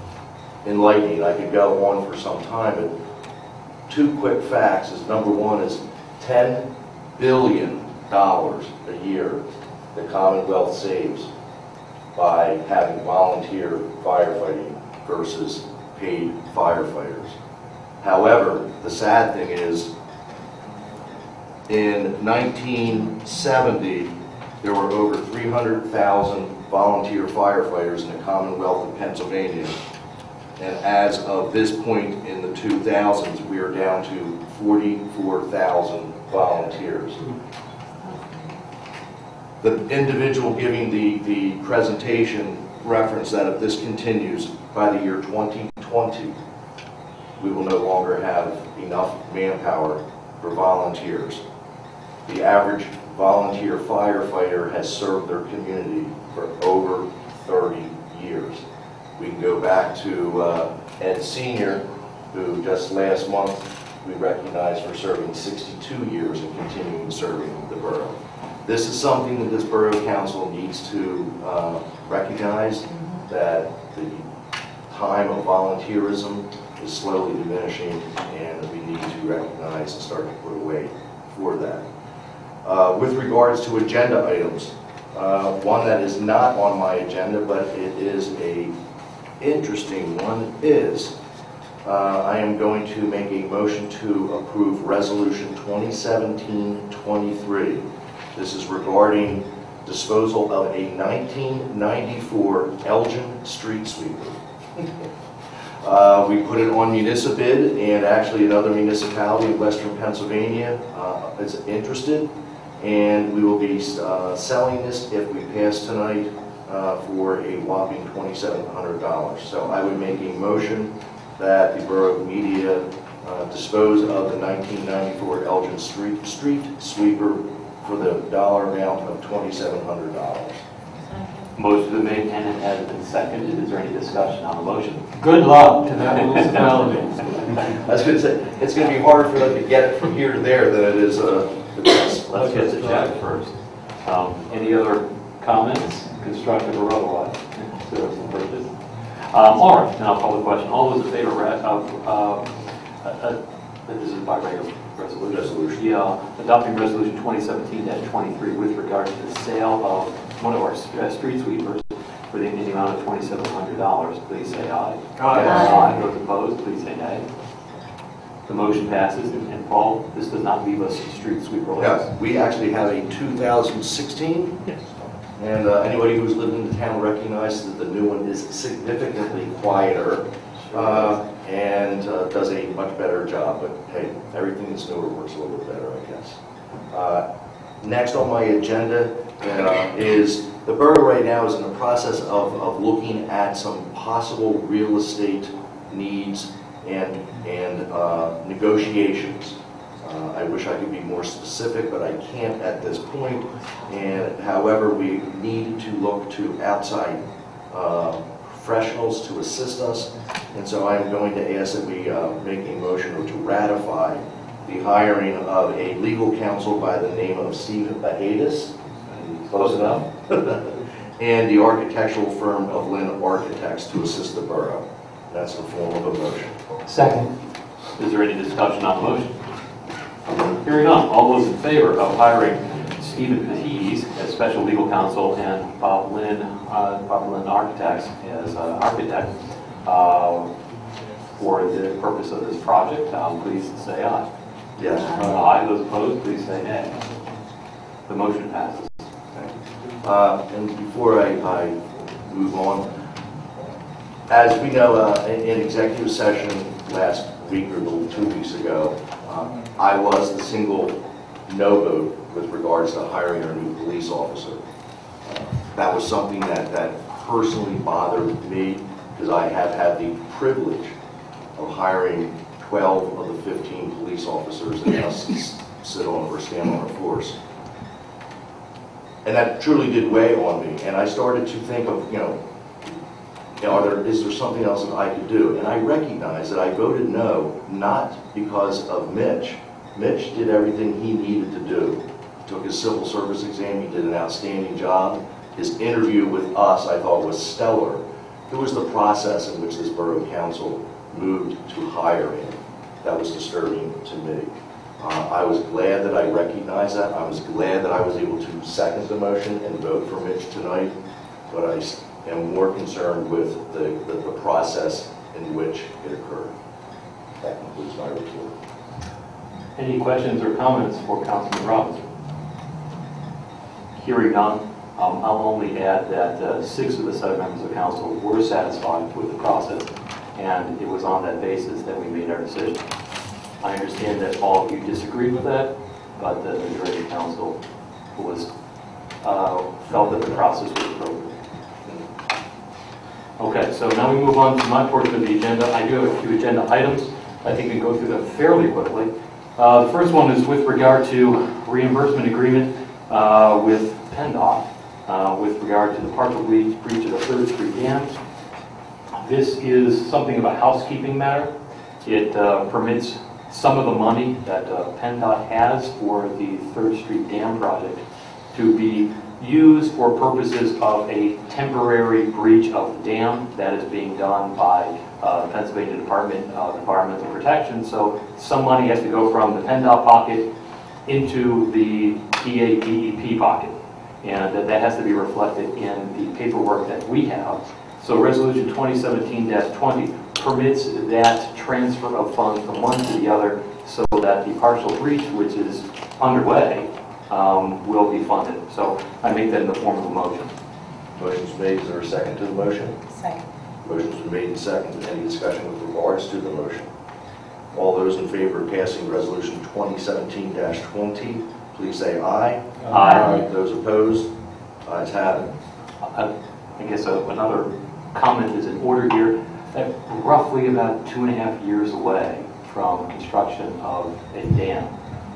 enlightening. I could go on for some time, but two quick facts is number one is 10 billion dollars a year the Commonwealth saves by having volunteer firefighting versus paid firefighters. However, the sad thing is, in 1970, there were over 300,000 volunteer firefighters in the Commonwealth of Pennsylvania. And as of this point in the 2000s, we are down to 44,000 volunteers. The individual giving the, the presentation referenced that if this continues by the year 2020, we will no longer have enough manpower for volunteers. The average volunteer firefighter has served their community for over 30 years. We can go back to uh, Ed Senior, who just last month we recognized for serving 62 years and continuing serving the borough. This is something that this borough council needs to uh, recognize, that the time of volunteerism is slowly diminishing, and we need to recognize and start to put away. Uh, With regards to agenda items, uh, one that is not on my agenda, but it is a interesting one, is uh, I am going to make a motion to approve Resolution 2017-23. This is regarding disposal of a 1994 Elgin street sweeper. [laughs] Uh, We put it on Municibid and actually another municipality in western Pennsylvania uh, is interested. And we will be uh, selling this if we pass tonight uh, for a whopping $2,700. So I would make a motion that the Borough of Media uh, dispose of the 1994 Elgin Street Street sweeper for the dollar amount of $2,700. Motion been made and it has been seconded. Is there any discussion on the motion? Good luck to that [laughs] municipality. I was going to say, it's going to be harder for them to get it from here to there than it is, uh, Let's get to Jack first. Um, Any other comments, constructive or otherwise, to the purchase? Um, All right, now I'll call the question. All those in favor of, uh, uh, uh, this is by regular resolution? Resolution. Yeah, adopting resolution 2017-23 with regard to the sale of one of our uh, street sweepers for the amount of $2,700, please say aye. Aye. Those opposed, please say nay. The motion passes, and and Paul, this does not leave us street sweeper. Yes, we actually have a 2016. Yes. And uh, anybody who's lived in the town recognizes that the new one is significantly quieter uh, and uh, does a much better job. But hey, everything that's newer works a little bit better, I guess. Uh, Next on my agenda uh, is the borough right now is in the process of, of looking at some possible real estate needs and, and uh, negotiations. Uh, I wish I could be more specific, but I can't at this point. And however, we need to look to outside uh, professionals to assist us. And so I'm going to ask that we uh, make a motion to ratify the hiring of a legal counsel by the name of Steve Bahadas. Close enough? [laughs] And the architectural firm of Lynn Architects to assist the borough. That's the form of a motion. Second. Is there any discussion on the motion? Hearing none, all those in favor of hiring Stephen Pahides as special legal counsel and Bob Lynn, uh, Bob Lynn Architects as uh, architect uh, for the purpose of this project, um, please say aye. Yes. Aye, those opposed, please say nay. The motion passes. Uh, And before I, I move on, as we know, uh, in in executive session last week or two weeks ago, uh, I was the single no vote with regards to hiring our new police officer. Uh, That was something that, that personally bothered me because I have had the privilege of hiring 12 of the 15 police officers that now sit on or stand on our force. And that truly did weigh on me, and I started to think of, you know, you know, there, is there something else that I could do? And I recognize that I voted no, not because of Mitch. Mitch did everything he needed to do. He Took his civil service exam, he did an outstanding job. His interview with us, I thought, was stellar. It was the process in which this borough council moved to hire him that was disturbing to me. Uh, I was glad that I recognized that. I was glad that I was able to second the motion and vote for Mitch tonight, but I am more concerned with the, the, the process in which it occurred. That concludes my report. Any questions or comments for Councilman Robinson? Hearing none, um, I'll only add that uh, six of the seven members of council were satisfied with the process, and it was on that basis that we made our decision. I understand that all of you disagreed with that, but the majority of council was, uh, felt that the process was appropriate. Okay, so now we move on to my portion of the agenda. I do have a few agenda items. I think we can go through them fairly quickly. Uh, The first one is with regard to reimbursement agreement uh, with PennDOT uh, with regard to the partial breach breach of the Third Street Dam. This is something of a housekeeping matter. It uh, permits some of the money that uh, PennDOT has for the Third Street Dam project to be used for purposes of a temporary breach of the dam that is being done by uh, Pennsylvania Department of Environmental Protection. So some money has to go from the PennDOT pocket into the PADEP pocket. And that that has to be reflected in the paperwork that we have. So Resolution 2017-20 permits that transfer of funds from one to the other so that the partial breach, which is underway, um, will be funded. So I make that in the form of a motion. Motion's made, is there a second to the motion? Second. Motion's been made and seconded. Any discussion with regards to the motion? All those in favor of passing Resolution 2017-20, please say aye. Aye. Those opposed? Ayes have it. I I guess uh, another comment is in order here. That Roughly about two and a half years away from construction of a dam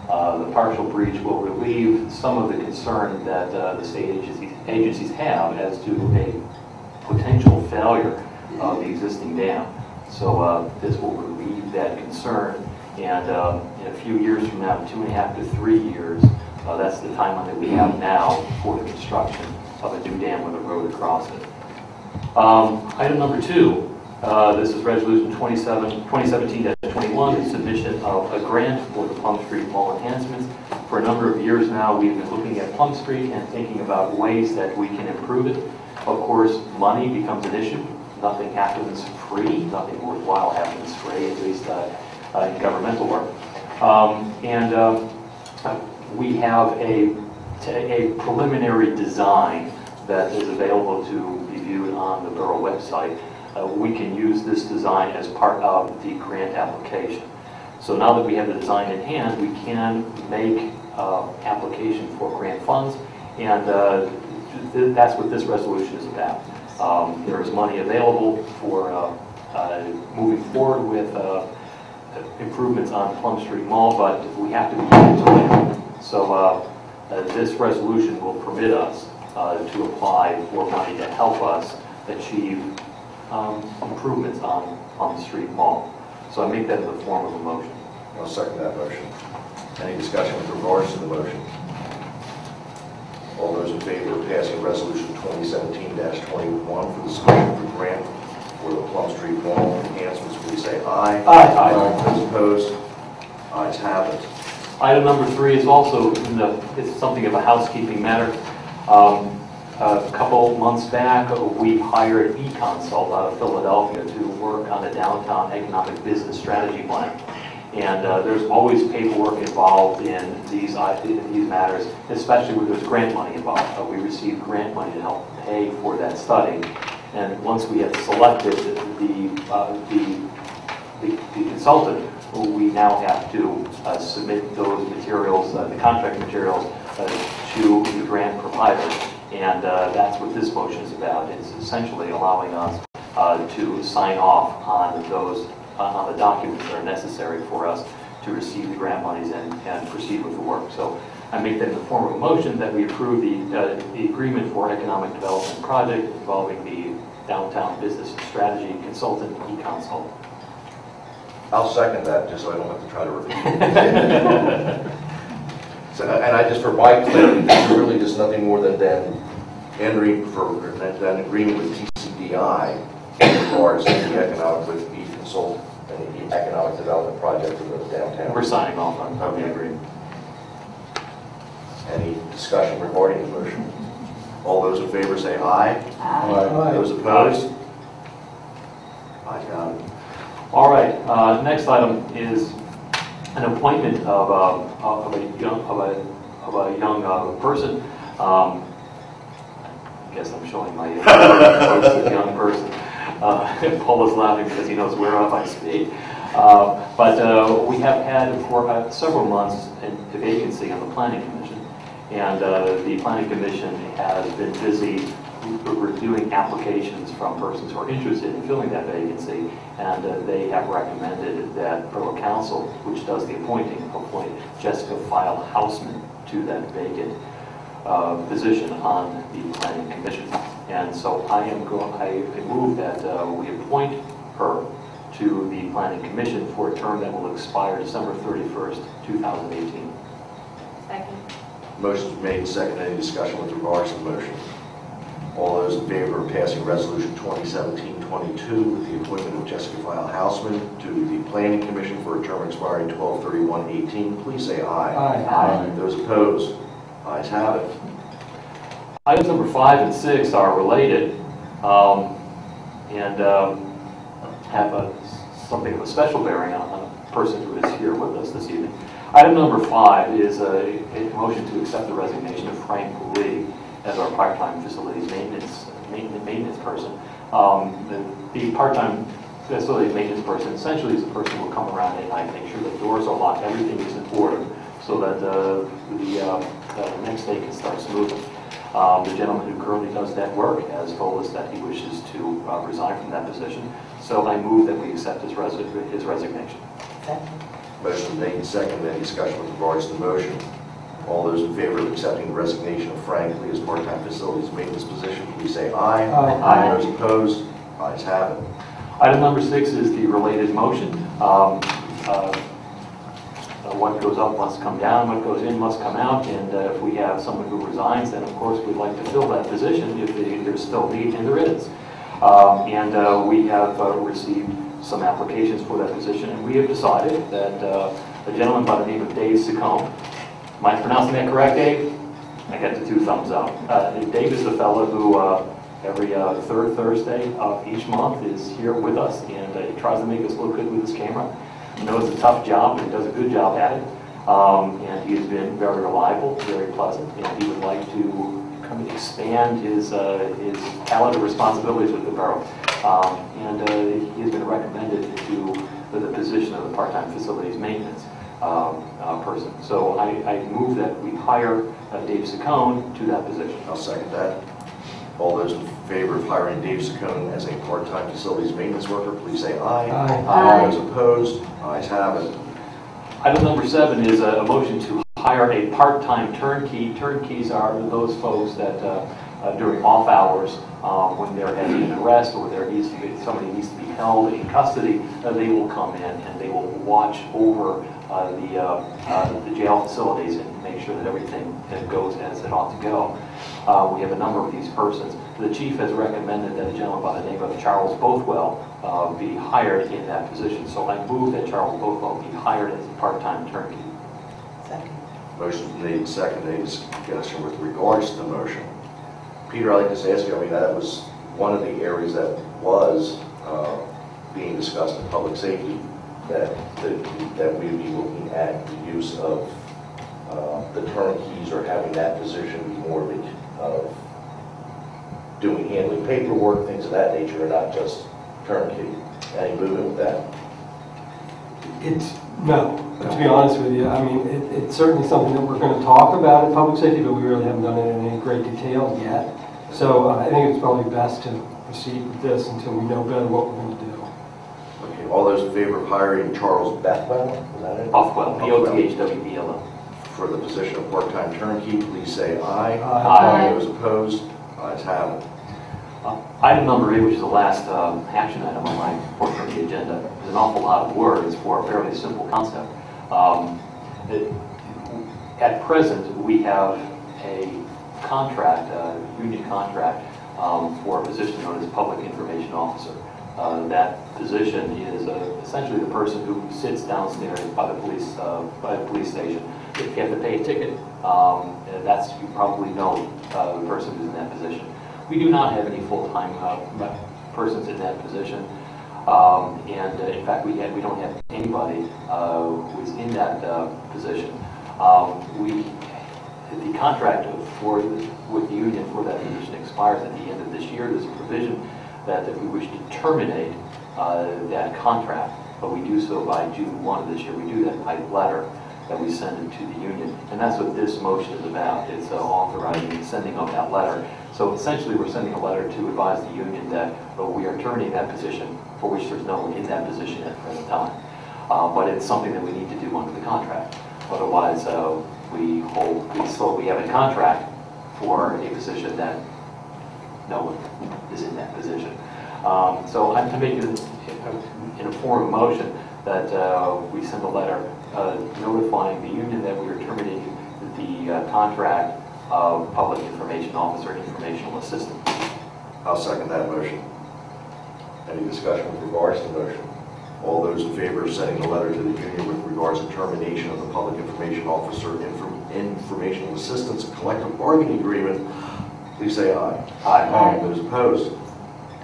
uh, the partial breach will relieve some of the concern that uh, the state agencies, agencies have as to a potential failure of the existing dam. So uh, this will relieve that concern. And um, in a few years from now, two and a half to three years, uh, that's the timeline that we have now for the construction of a new dam with a road across it. Um, item number two, uh, this is resolution 27, 2017 2021 submission of a grant for the Plum Street Mall enhancements. For a number of years now, we've been looking at Plum Street and thinking about ways that we can improve it. Of course, money becomes an issue. Nothing happens free. Nothing worthwhile happens free, at least uh, uh, in governmental work. Um, and uh, we have a, a preliminary design that is available to be viewed on the borough website uh, We can use this design as part of the grant application. So now that we have the design in hand, we can make uh, application for grant funds. And uh, th- that's what this resolution is about. Um, There is money available for uh, uh, moving forward with uh, improvements on Plum Street Mall, but we have to be vigilant. So uh, uh, this resolution will permit us to apply for money to help us achieve um, improvements on on the Street Mall. So I make that in the form of a motion. I'll second that motion. Any discussion with regards to the motion? All those in favor of passing Resolution 2017-21 for the for grant for the Plum Street Mall enhancements, please say aye. Aye. Those opposed? Ayes have it. Item number three is also, in the it's something of a housekeeping matter. Um, A couple months back, we hired eConsult out of Philadelphia to work on a downtown economic business strategy plan. And uh, there's always paperwork involved in these, i- in these matters, especially when there's grant money involved. Uh, We received grant money to help pay for that study. And once we had selected the, uh, the the the consultant, we now have to uh, submit those materials, uh, the contract materials, uh, to the grant provider. And uh, that's what this motion is about. It's essentially allowing us uh, to sign off on those, on on the documents that are necessary for us to receive the grant monies and and proceed with the work. So I make that in the form of a motion that we approve the uh, the agreement for economic development project involving the downtown business strategy consultant, eConsult. I'll second that, just so I don't have to try to repeat. [laughs] So, And I just, for my clarity, this really just nothing more than then entering for an agreement with TCDI in regards to the economic, with the consult and the economic development project for the downtown. We're signing off on on the agreement. Any discussion regarding the motion? All those in favor say aye. Aye. Those opposed? Ayes have. All right, uh, next item is an appointment of, uh, of a young, of a, of a young uh, person. Um, I guess I'm showing my uh, voice as a young person. Uh, [laughs] Paul is laughing because he knows whereof I speak. Uh, But uh, we have had for uh, several months a vacancy on the planning commission. And uh, the planning commission has been busy reviewing applications from persons who are interested in filling that vacancy, and uh, they have recommended that Borough Council, which does the appointing, appoint Jessica File Houseman to that vacant uh, position on the planning commission. And so I am going, I move that uh, we appoint her to the planning commission for a term that will expire December 31st, 2018. Second. Motion's made, second. Any discussion with regards to the motion? All those in favor of passing Resolution 2017-22 with the appointment of Jessica File Houseman to the Planning Commission for a term expiring 12/31/18, please say aye. Aye. Aye. Those opposed? Ayes have it. Items number five and six are related um, and um, have a- something of a special bearing on on a person who is here with us this evening. Item number five is a a motion to accept the resignation of Frank Lee as our part-time facilities maintenance, maintenance maintenance person. Um, The the part-time facilities maintenance person essentially is the person who will come around at night, make sure the doors are locked, everything is in order, so that uh, the uh, the next day can start smoothly. Um, The gentleman who currently does that work has told us that he wishes to uh, resign from that position, so I move that we accept his resi- his resignation. Motion made, seconded. Any discussion with regards to the motion? All those in favor of accepting the resignation of Frank Lee as part-time facilities maintenance position, please say aye. Aye. Those opposed? Ayes have it. Item number six is the related motion. Um, uh, uh, What goes up must come down, what goes in must come out, and uh, if we have someone who resigns, then of course we'd like to fill that position if the- there's still need, and there is. Um, And uh, we have uh, received some applications for that position, and we have decided that uh, a gentleman by the name of Dave Secombe, am I pronouncing that correct, Dave? I got the two thumbs up. Uh, Dave is the fellow who uh, every uh, third Thursday of each month is here with us, and uh, he tries to make us look good with his camera. I know it's a tough job, and does a good job at it. Um, And he has been very reliable, very pleasant, and he would like to come expand his, uh, his palette of responsibilities with the borough. Um, And uh, he has been recommended to the position of the part-time facilities maintenance um, uh, person. So I I move that we hire uh, Dave Saccone to that position. I'll second that. All those in favor of hiring Dave Saccone as a part-time facilities maintenance worker, please say aye. Aye. All those opposed, ayes have it. Item number seven is a a motion to hire a part-time turnkey. Turnkeys are those folks that uh, uh, during off hours, uh, when there has been an arrest or there needs to be, somebody needs to be held in custody, uh, they will come in and they will watch over uh, the uh, uh, the jail facilities and make sure that everything uh, goes as it ought to go. Uh, We have a number of these persons. The chief has recommended that a gentleman by the name of Charles Bothwell uh, be hired in that position. So I move that Charles Bothwell be hired as a part-time turnkey. Second. Motion made, second, any discussion with regards to the motion? Peter, I'd like to just ask you, I mean, that was one of the areas that was uh, being discussed in public safety, that, that that we'd be looking at the use of uh, the turnkeys or having that position be more of of doing, handling paperwork, things of that nature, and not just turnkey. Any movement with that? It's, no, to be honest with you, I mean, it, it's certainly something that we're gonna talk about in public safety, but we really haven't done it in any great detail yet. So uh, I think it's probably best to proceed with this until we know better what we're gonna do. All those in favor of hiring Charles Bethwell, is that it? Bothwell, B-O-T-H-W-E-L-L. For the position of part-time turnkey, please say aye. Aye. Those opposed, ayes have it. Uh, Item number eight, which is the last um, action item on my portion of the agenda, is an awful lot of words for a fairly simple concept. Um, it- At present, we have a contract, a union contract, um, for a position known as Public Information Officer. Uh, That position is uh, essentially the person who sits downstairs by the police, uh, by the police station. If you have to pay a ticket, um, that's, you probably know uh, the person who's in that position. We do not have any full-time uh, persons in that position. Um, And uh, in fact, we had, we don't have anybody who's in that position. Um, We, the contract for, with the union for that position expires at the end of this year. There's a provision that if we wish to terminate uh, that contract, but we do so by June 1 of this year, we do that by letter that we send it to the union. And that's what this motion is about. It's uh, authorizing the sending of that letter. So essentially, we're sending a letter to advise the union that uh, we are terminating that position for which there's no one in that position at the present time. Uh, But it's something that we need to do under the contract. Otherwise, uh, we hold, we still, we have a contract for a position that no one is in that position. Um, So I'm to make it in a form of motion that uh, we send a letter uh, notifying the union that we are terminating the uh, contract of public information officer and informational assistant. I'll second that motion. Any discussion with regards to the motion? All those in favor of sending a letter to the union with regards to termination of the public information officer inform- informational assistance collective bargaining agreement, please say aye. Aye. Those opposed?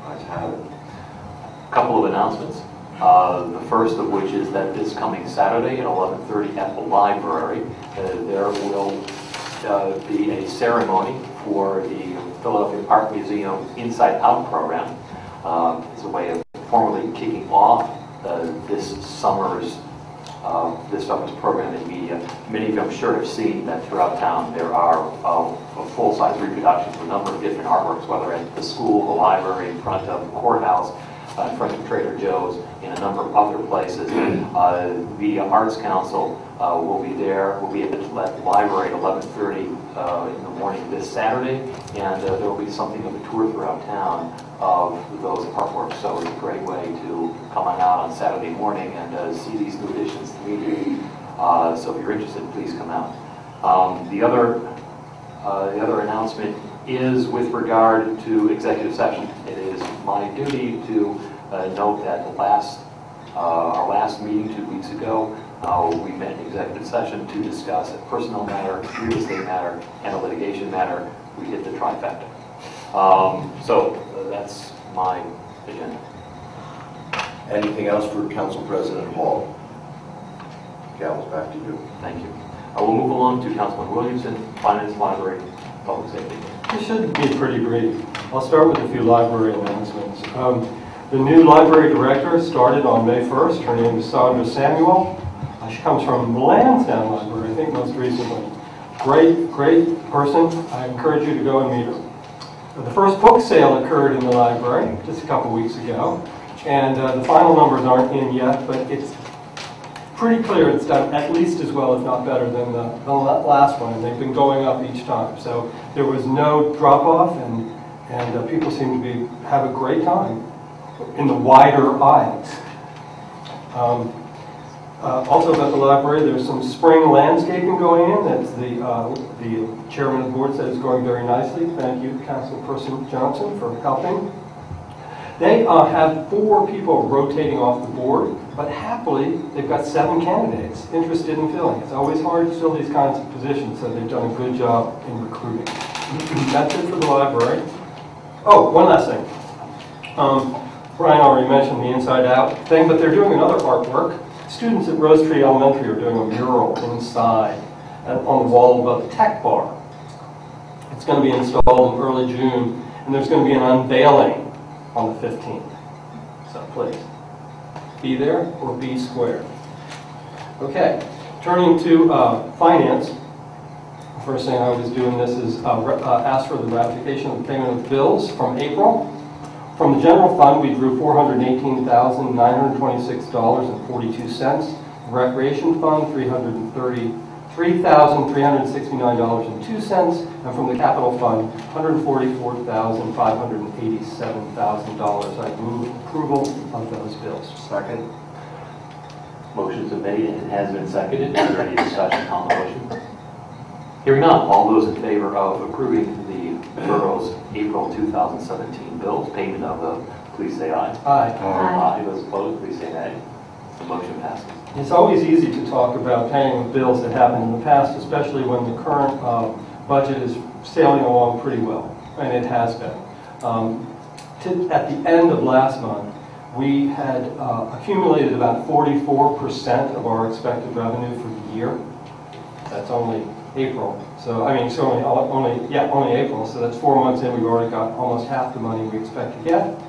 Ayes have it. A couple of announcements. Uh, The first of which is that this coming Saturday at 11:30 at the library, uh, there will uh, be a ceremony for the Philadelphia Art Museum Inside Out program. Um, It's a way of formally kicking off uh, this summer's, uh, this summer's program in media. Many of you, I'm sure, have seen that throughout town, there are uh, full-size reproductions of a number of different artworks, whether at the school, the library, in front of the courthouse, uh, in front of Trader Joe's, in a number of other places. Uh, The Arts Council uh, will be there, will be at the library at 11:30 uh, in the morning this Saturday, and uh, there will be something of a tour throughout town of those artworks. So it's a great way to come on out on Saturday morning and uh, see these new additions to. Uh, So if you're interested, please come out. Um, The other uh, The other announcement is with regard to executive session. It is my duty to uh, note that the last, uh, our last meeting two weeks ago, uh, we met in executive session to discuss a personnel matter, real estate matter, and a litigation matter. We hit the trifecta. Um, So uh, that's my agenda. Anything else for Council President Hall? Gavel's back to you. Thank you. I will move along to Councilman Williamson, Finance Library, Safety. This should be pretty brief. I'll start with a few library announcements. Um, The new library director started on May 1st. Her name is Sandra Samuel. Uh, She comes from Lansdowne Library, I think most recently. great, great person. I encourage you to go and meet her. The first book sale occurred in the library just a couple weeks ago, and uh, the final numbers aren't in yet, but it's pretty clear it's done at least as well, if not better, than the, the last one, and they've been going up each time. So there was no drop-off, and, and uh, people seem to be, have a great time in the wider aisles. Um, uh, Also about the library, there's some spring landscaping going in, that's the, uh, the chairman of the board said it's going very nicely. Thank you, Councilperson Johnson, for helping. They uh, have four people rotating off the board, but happily, they've got seven candidates interested in filling. It's always hard to fill these kinds of positions, so they've done a good job in recruiting. [clears throat] That's it for the library. Oh, one last thing. Um, Brian already mentioned the Inside Out thing, but they're doing another artwork. Students at Rose Tree Elementary are doing a mural inside on the wall above the tech bar. It's going to be installed in early June, and there's going to be an unveiling on the 15th. So please, be there or be square. Okay, turning to uh, finance. The First thing I was doing this is uh, uh, ask for the ratification of the payment of bills from April. From the general fund, we drew $418,926.42. Recreation fund, $333,369.02. And from the capital fund, $144,587,000. I move approval of those bills. Second. Motion's been made and it has been seconded. Is there any discussion on the motion? Hearing none, all those in favor of approving the borough's April 2017 bills, payment of the, please say aye. Aye. Aye. Those opposed, please say nay. The motion passes. It's always easy to talk about paying bills that happened in the past, especially when the current uh, budget is sailing along pretty well, and it has been. Um, At the end of last month, we had uh, accumulated about 44% of our expected revenue for the year. That's only April, so, I mean, so only, only, yeah, only April, so that's four months in, we've already got almost half the money we expect to get,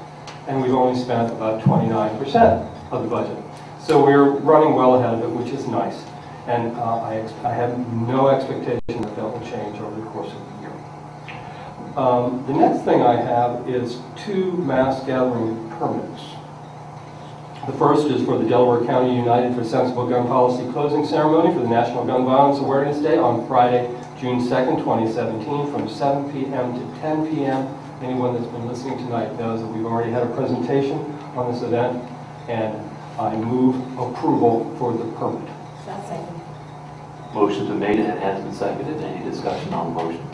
and we've only spent about 29% of the budget. So we're running well ahead of it, which is nice. And uh, I I have no expectation that that will change over the course of the year. Um, The next thing I have is two mass gathering permits. The first is for the Delaware County United for Sensible Gun Policy closing ceremony for the National Gun Violence Awareness Day on Friday, June 2nd, 2017, from 7 p.m. to 10 p.m. Anyone that's been listening tonight knows that we've already had a presentation on this event, and I move approval for the permit. Motion's been made and it has been seconded. Any discussion on the motion?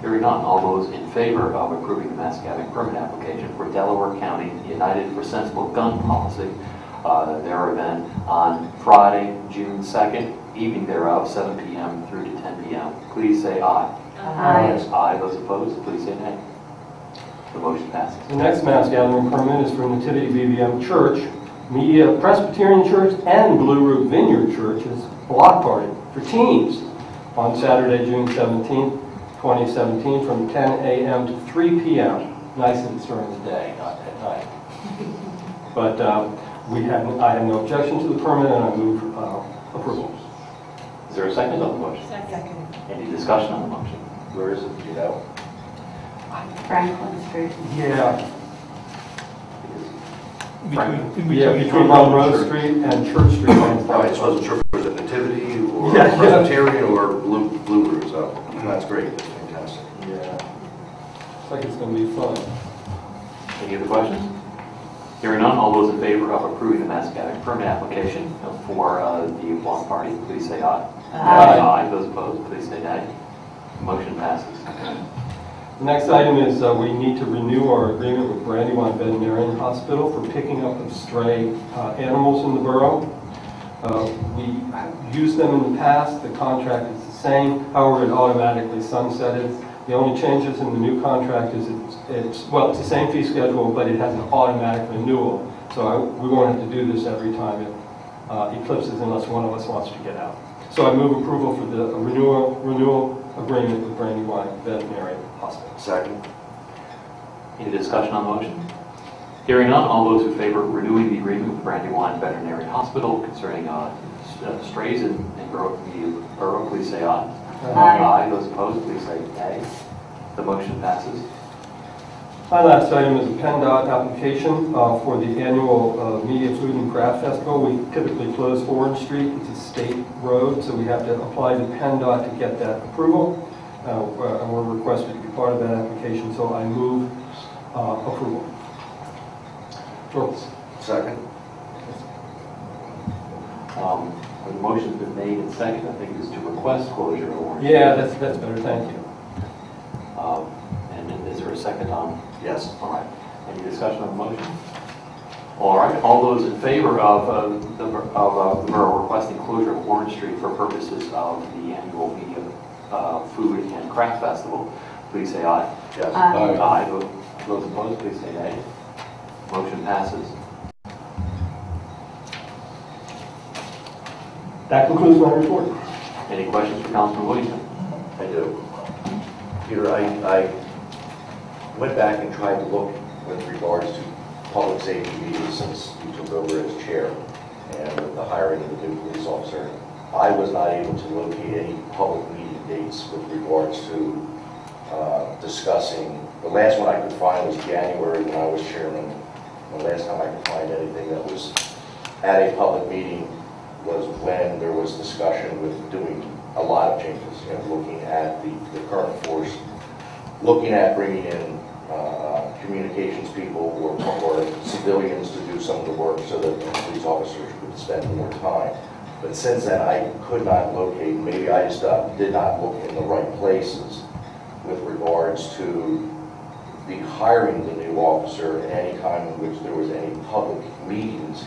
Hearing none, all those in favor of approving the mass gathering permit application for Delaware County United for Sensible Gun Policy, uh, their event on Friday, June 2nd, evening thereof, 7 p.m. through to 10 p.m., please say aye. Aye. Aye. Those opposed, please say nay. The motion passes. The next mass gathering permit is for Nativity BVM Church, Media Presbyterian Church, and Blue Root Vineyard Church's block party for teens on Saturday, June 17th, 2017, from 10 a.m. to 3 p.m. Nice that it's during the day, not at night. [laughs] But um, we have, I have no objection to the permit, and I move uh, approval. Is there a second on the motion? Second. Any discussion on the motion? Where is it, do you know? Franklin Street. Yeah. Franklin. Yeah, between Monroe Street and Church Street. All right, so I wasn't sure if it was a nativity or Yeah, yeah. Presbyterian or Blue, Blue Root, so that's great, that's fantastic. Yeah. Looks like it's going to be fun. Any other questions? Hearing none, all those in favor of approving the mass gathering permit application for uh, the block party, please say aye. Aye. Aye. Those opposed, please say nay. Motion passes. The next item is uh, we need to renew our agreement with Brandywine Veterinarian Hospital for picking up of stray uh, animals in the borough. Uh, We used them in the past, the contract is the same, however, it automatically sunsetted. The only changes in the new contract is it's, it's, well, it's the same fee schedule, but it has an automatic renewal. So I- we won't have to do this every time it uh, eclipses unless one of us wants to get out. So I move approval for the renewal, renewal agreement with Brandywine Veterinary Hospital. Second. Any discussion on the motion? Hearing none, all those in favor of renewing the agreement with Brandywine Veterinary Hospital concerning uh, s- uh, strays in in borough, the borough, please say aye. Aye. Those opposed, please say nay. The motion passes. My last item is a PennDOT application uh, for the annual uh, Media Food and Craft Festival. We typically close Orange Street, it's a state road, so we have to apply to PennDOT to get that approval. Uh, uh, And we're requested to be part of that application, so I move uh, approval. Sure. Second. Um, The motion's been made and second, I think is to request closure of Orange. Yeah, that's, that's better, thank you. Um, And is there a second on? Yes. All right. Any discussion on the motion? All right, all those in favor of uh, the of uh, the borough requesting closure of Warren Street for purposes of the annual media uh, food and craft festival, please say aye. Yes. Aye. Aye. Those those opposed, please say nay. Motion passes. That concludes my report. Any questions for Councilman Williamson? I do. Peter, I, I went back and tried to look with regards to public safety meetings since you took over as chair and with the hiring of the new police officer. I was not able to locate any public meeting dates with regards to uh, discussing, the last one I could find was January when I was chairman. The last time I could find anything that was at a public meeting was when there was discussion with doing a lot of changes, you know, looking at the, the current force, looking at bringing in uh, communications people or, or civilians to do some of the work so that these officers could spend more time. But since then, I could not locate, maybe I just uh, did not look in the right places with regards to the hiring the new officer and any time in which there was any public meetings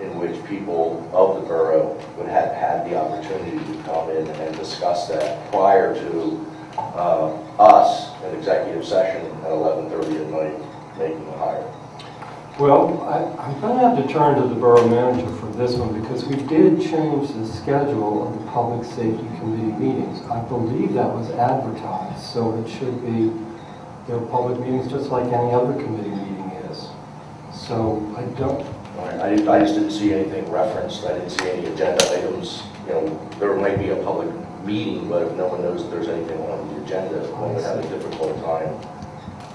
in which people of the borough would have had the opportunity to come in and discuss that prior to uh, us, an executive session at 11:30 at night, making the hire. Well, I- I'm going to have to turn to the borough manager for this one because we did change the schedule of the Public Safety Committee meetings. I believe that was advertised, so it should be, you know, public meetings just like any other committee meeting is. So I don't, I I just didn't see anything referenced, I didn't see any agenda items, you know, there might be a public meeting, but if no one knows that there's anything on the agenda, one would have a difficult time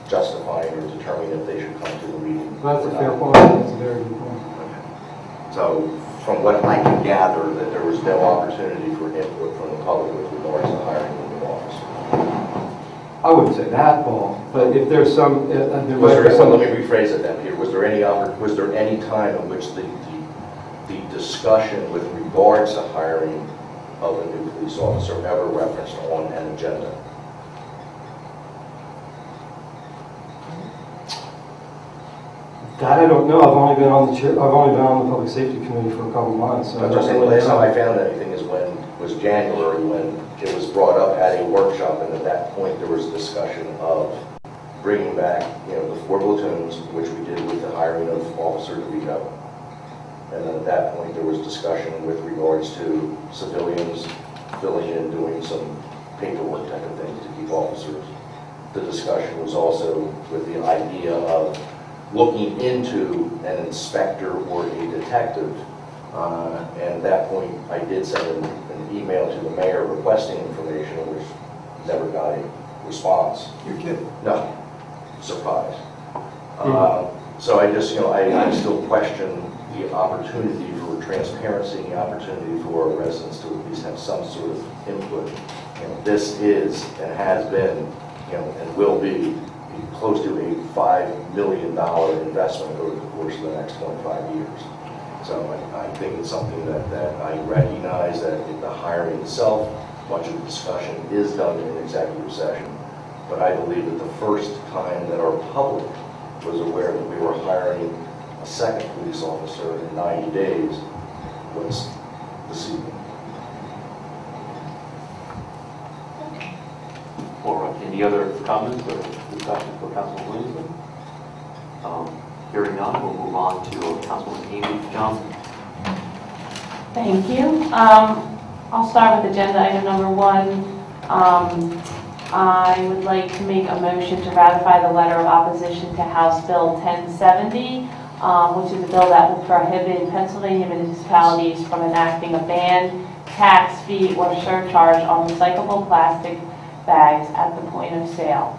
justifying or determining if they should come to the meeting. that's a fair point, that's a very good point. So from what I can gather, that there was no opportunity for input from the public with regards to hiring a new officer. I wouldn't say that, Paul, but if there's some, uh, uh, there Was there, some... let me rephrase it then, Peter, was there any, was there any time in which the, the, the discussion with regards to hiring of a new police officer ever referenced on an agenda? That I don't know, I've only been on the chair, I've only been on the Public Safety Committee for a couple months, so I'm just saying, the last time I found anything is when, was January, when it was brought up at a workshop, and at that point, there was discussion of bringing back, you know, the four platoons, which we did with the hiring of Officer DeVito. And then at that point, there was discussion with regards to civilians filling in, doing some paperwork type of things to keep officers. The discussion was also with the idea of looking into an inspector or a detective. Uh, And at that point, I did send an an email to the mayor requesting information, which never got a response. You're kidding. No, surprise. Uh, So I just, you know, I, I still question the opportunity for transparency, and the opportunity for our residents to at least have some sort of input. You know, This is and has been, you know, and will be close to a $5 million investment over the course of the next 25 years. So I, I think it's something that, that I recognize that in the hiring itself, much of the discussion is done in executive session. But I believe that the first time that our public was aware that we were hiring a second police officer in 90 days was this evening. All right, any other comments or discussion for Councilman Williamson? Um, Hearing none, we'll move on to Councilwoman Amy Johnson. Thank you. Um, I'll start with agenda item number one. Um, I would like to make a motion to ratify the letter of opposition to House Bill 1070, um, which is a bill that will prohibit Pennsylvania municipalities from enacting a ban tax fee or surcharge on recyclable plastic bags at the point of sale.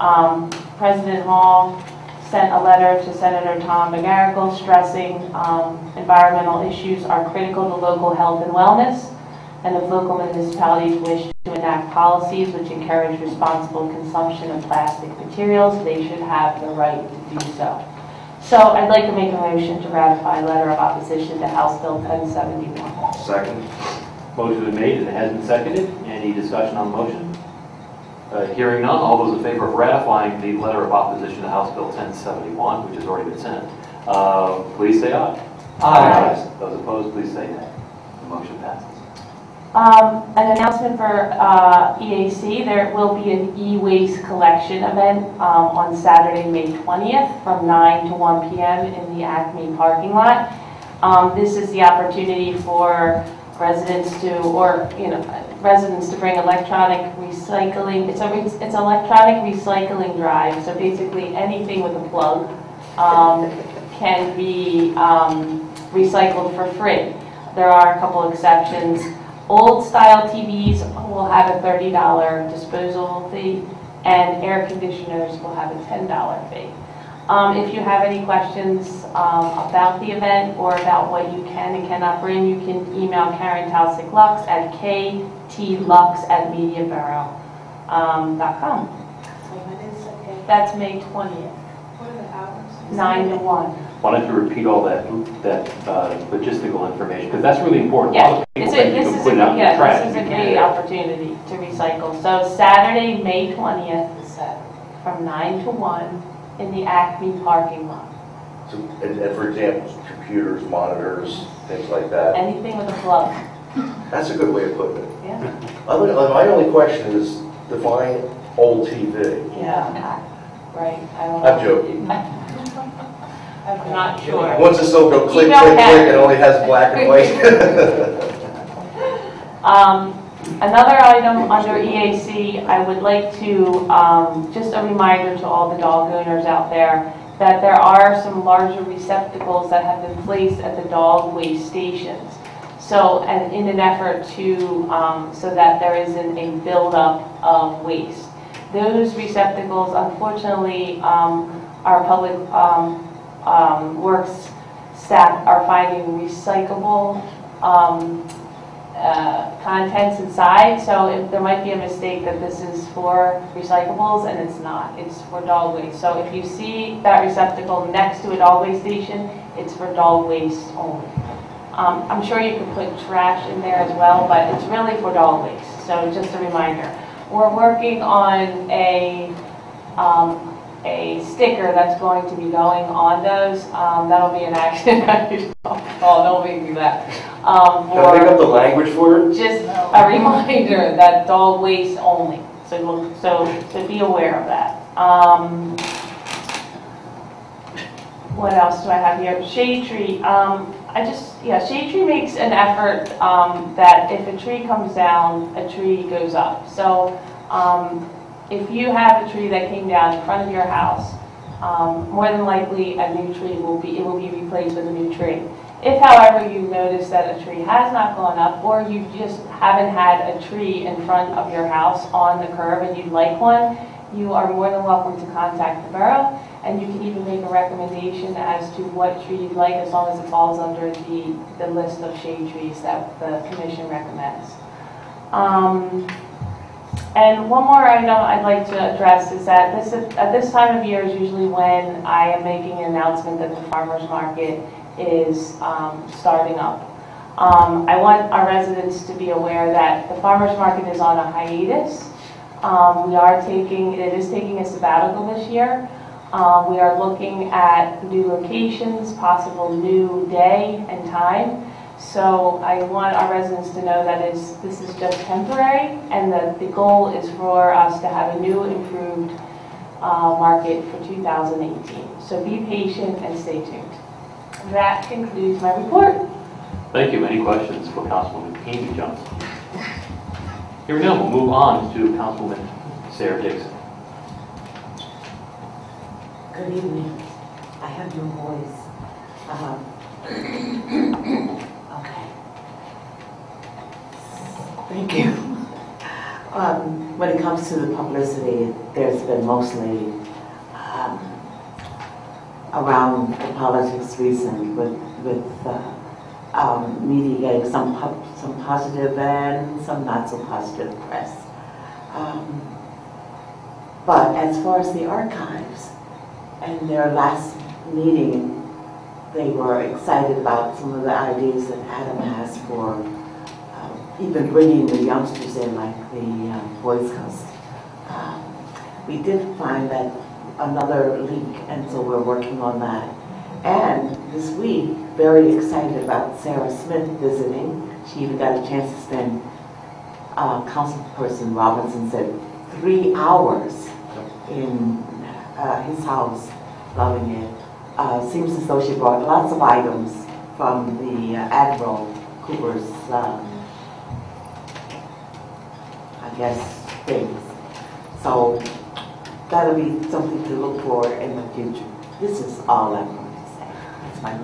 Um, President Hall sent a letter to Senator Tom McGarrigle stressing um, environmental issues are critical to local health and wellness, and if local municipalities wish to enact policies which encourage responsible consumption of plastic materials, they should have the right to do so. So I'd like to make a motion to ratify letter of opposition to House Bill 1071. Second. Motion been made and it has been seconded. Any discussion on the motion? Uh, Hearing none, all those in favor of ratifying the letter of opposition to House Bill 1071, which has already been sent, uh, please say aye. Aye. Those opposed, please say nay. The motion passes. Um, An announcement for uh, EAC, there will be an e-waste collection event um, on Saturday, May 20th, from 9 to 1 p.m. in the Acme parking lot. Um, This is the opportunity for residents to, or, you know, residents to bring electronic recycling, it's a, re- it's electronic recycling drive, so basically anything with a plug um, can be um, recycled for free. There are a couple exceptions. Old style TVs will have a $30 disposal fee, and air conditioners will have a $10 fee. Um, If you have any questions um, about the event or about what you can and cannot bring, you can email Karen Taussig Lux at ktlux@mediaborough.com. That's May 20th. What are the hours? 9 to 1. Why don't you repeat all that, that uh, logistical information, because that's really important. A lot Yeah, of people think you this can is, put a it out in the yeah, trash. this is a great can't. opportunity to recycle. So Saturday, May 20th, from 9 to 1 in the Acme parking lot. So, and, and for example, computers, monitors, things like that. Anything with a plug. That's a good way of putting it. Yeah. Other- My only question is define old TV. Yeah. [laughs] Right. I don't know. I'm joking. [laughs] I'm not sure. Once it still go click, Email click, click, it only has black and white. [laughs] Um, Another item under EAC, I would like to, um, just a reminder to all the dog owners out there, that there are some larger receptacles that have been placed at the dog waste stations. So, and in an effort to, um, so that there isn't a buildup of waste. Those receptacles, unfortunately, um, our public um, um, works staff are finding recyclable um, uh, contents inside, so if, there might be a mistake that this is for recyclables, and it's not, it's for dog waste. So if you see that receptacle next to a dog waste station, it's for dog waste only. Um, I'm sure you could put trash in there as well, but it's really for dog waste, so just a reminder. We're working on a, um, a sticker that's going to be going on those, um, that'll be an action, [laughs] oh, don't make me laugh. Um, Can I for- up the language for it? just a reminder that dog waste only, so, we'll- so, so be aware of that. Um, what else do I have here? Shade tree, um, I just, yeah, shade tree makes an effort, um, that if a tree comes down, a tree goes up. So, um, if you have a tree that came down in front of your house, um, more than likely a new tree will be, it will be replaced with a new tree. If, however, you notice that a tree has not gone up, or you just haven't had a tree in front of your house on the curb and you'd like one, you are more than welcome to contact the borough, and you can even make a recommendation as to what tree you'd like, as long as it falls under the, the list of shade trees that the commission recommends. Um, and one more item I'd like to address is that this, is- at this time of year is usually when I am making an announcement that the farmer's market is um, starting up. Um, I want our residents to be aware that the farmer's market is on a hiatus. Um, We are taking, it is taking a sabbatical this year. Um, We are looking at new locations, possible new day and time. So I want our residents to know that it's, this is just temporary, and that the goal is for us to have a new improved uh, market for 2018. So be patient and stay tuned. That concludes my report. Thank you. Any questions for Councilwoman Amy Johnson? Here we go. we'll move on to Councilwoman Sarah Dixon. Good evening. I have your voice. Um, Okay. Thank you. Um, When it comes to the publicity, there's been mostly um, around the politics reason with, with uh, um, media getting some, some positive and some not so positive press. Um, But as far as the archives, and their last meeting, they were excited about some of the ideas that Adam has for even bringing the youngsters in, like the uh, Boy Scouts. Um, We did find that another leak, and so we're working on that. And this week, very excited about Sarah Smith visiting. She even got a chance to spend, uh, Councilperson Robinson said, three hours in uh, his house, loving it. Uh, Seems as though she brought lots of items from the uh, Admiral Cooper's, I things. So that'll be something to look for in the future. This is all I'm going to say. That's my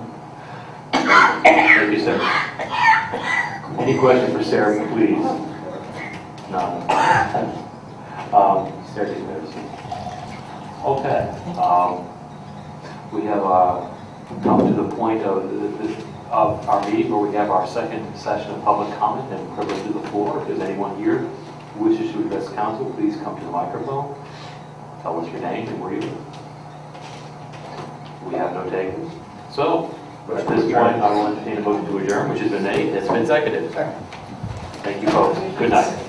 Thank you, Sarah. Any questions for Sarah, please? None. Um, Sarah. Okay. um, We have uh, come to the point of of our meeting where we have our second session of public comment and privilege to the floor. If there's anyone here who wishes to address council, please come to the microphone. Tell us your name and where you live. We have no takers. So, at this point, I will entertain a motion to adjourn, which has been made, it's been seconded. Thank you, folks. Good night.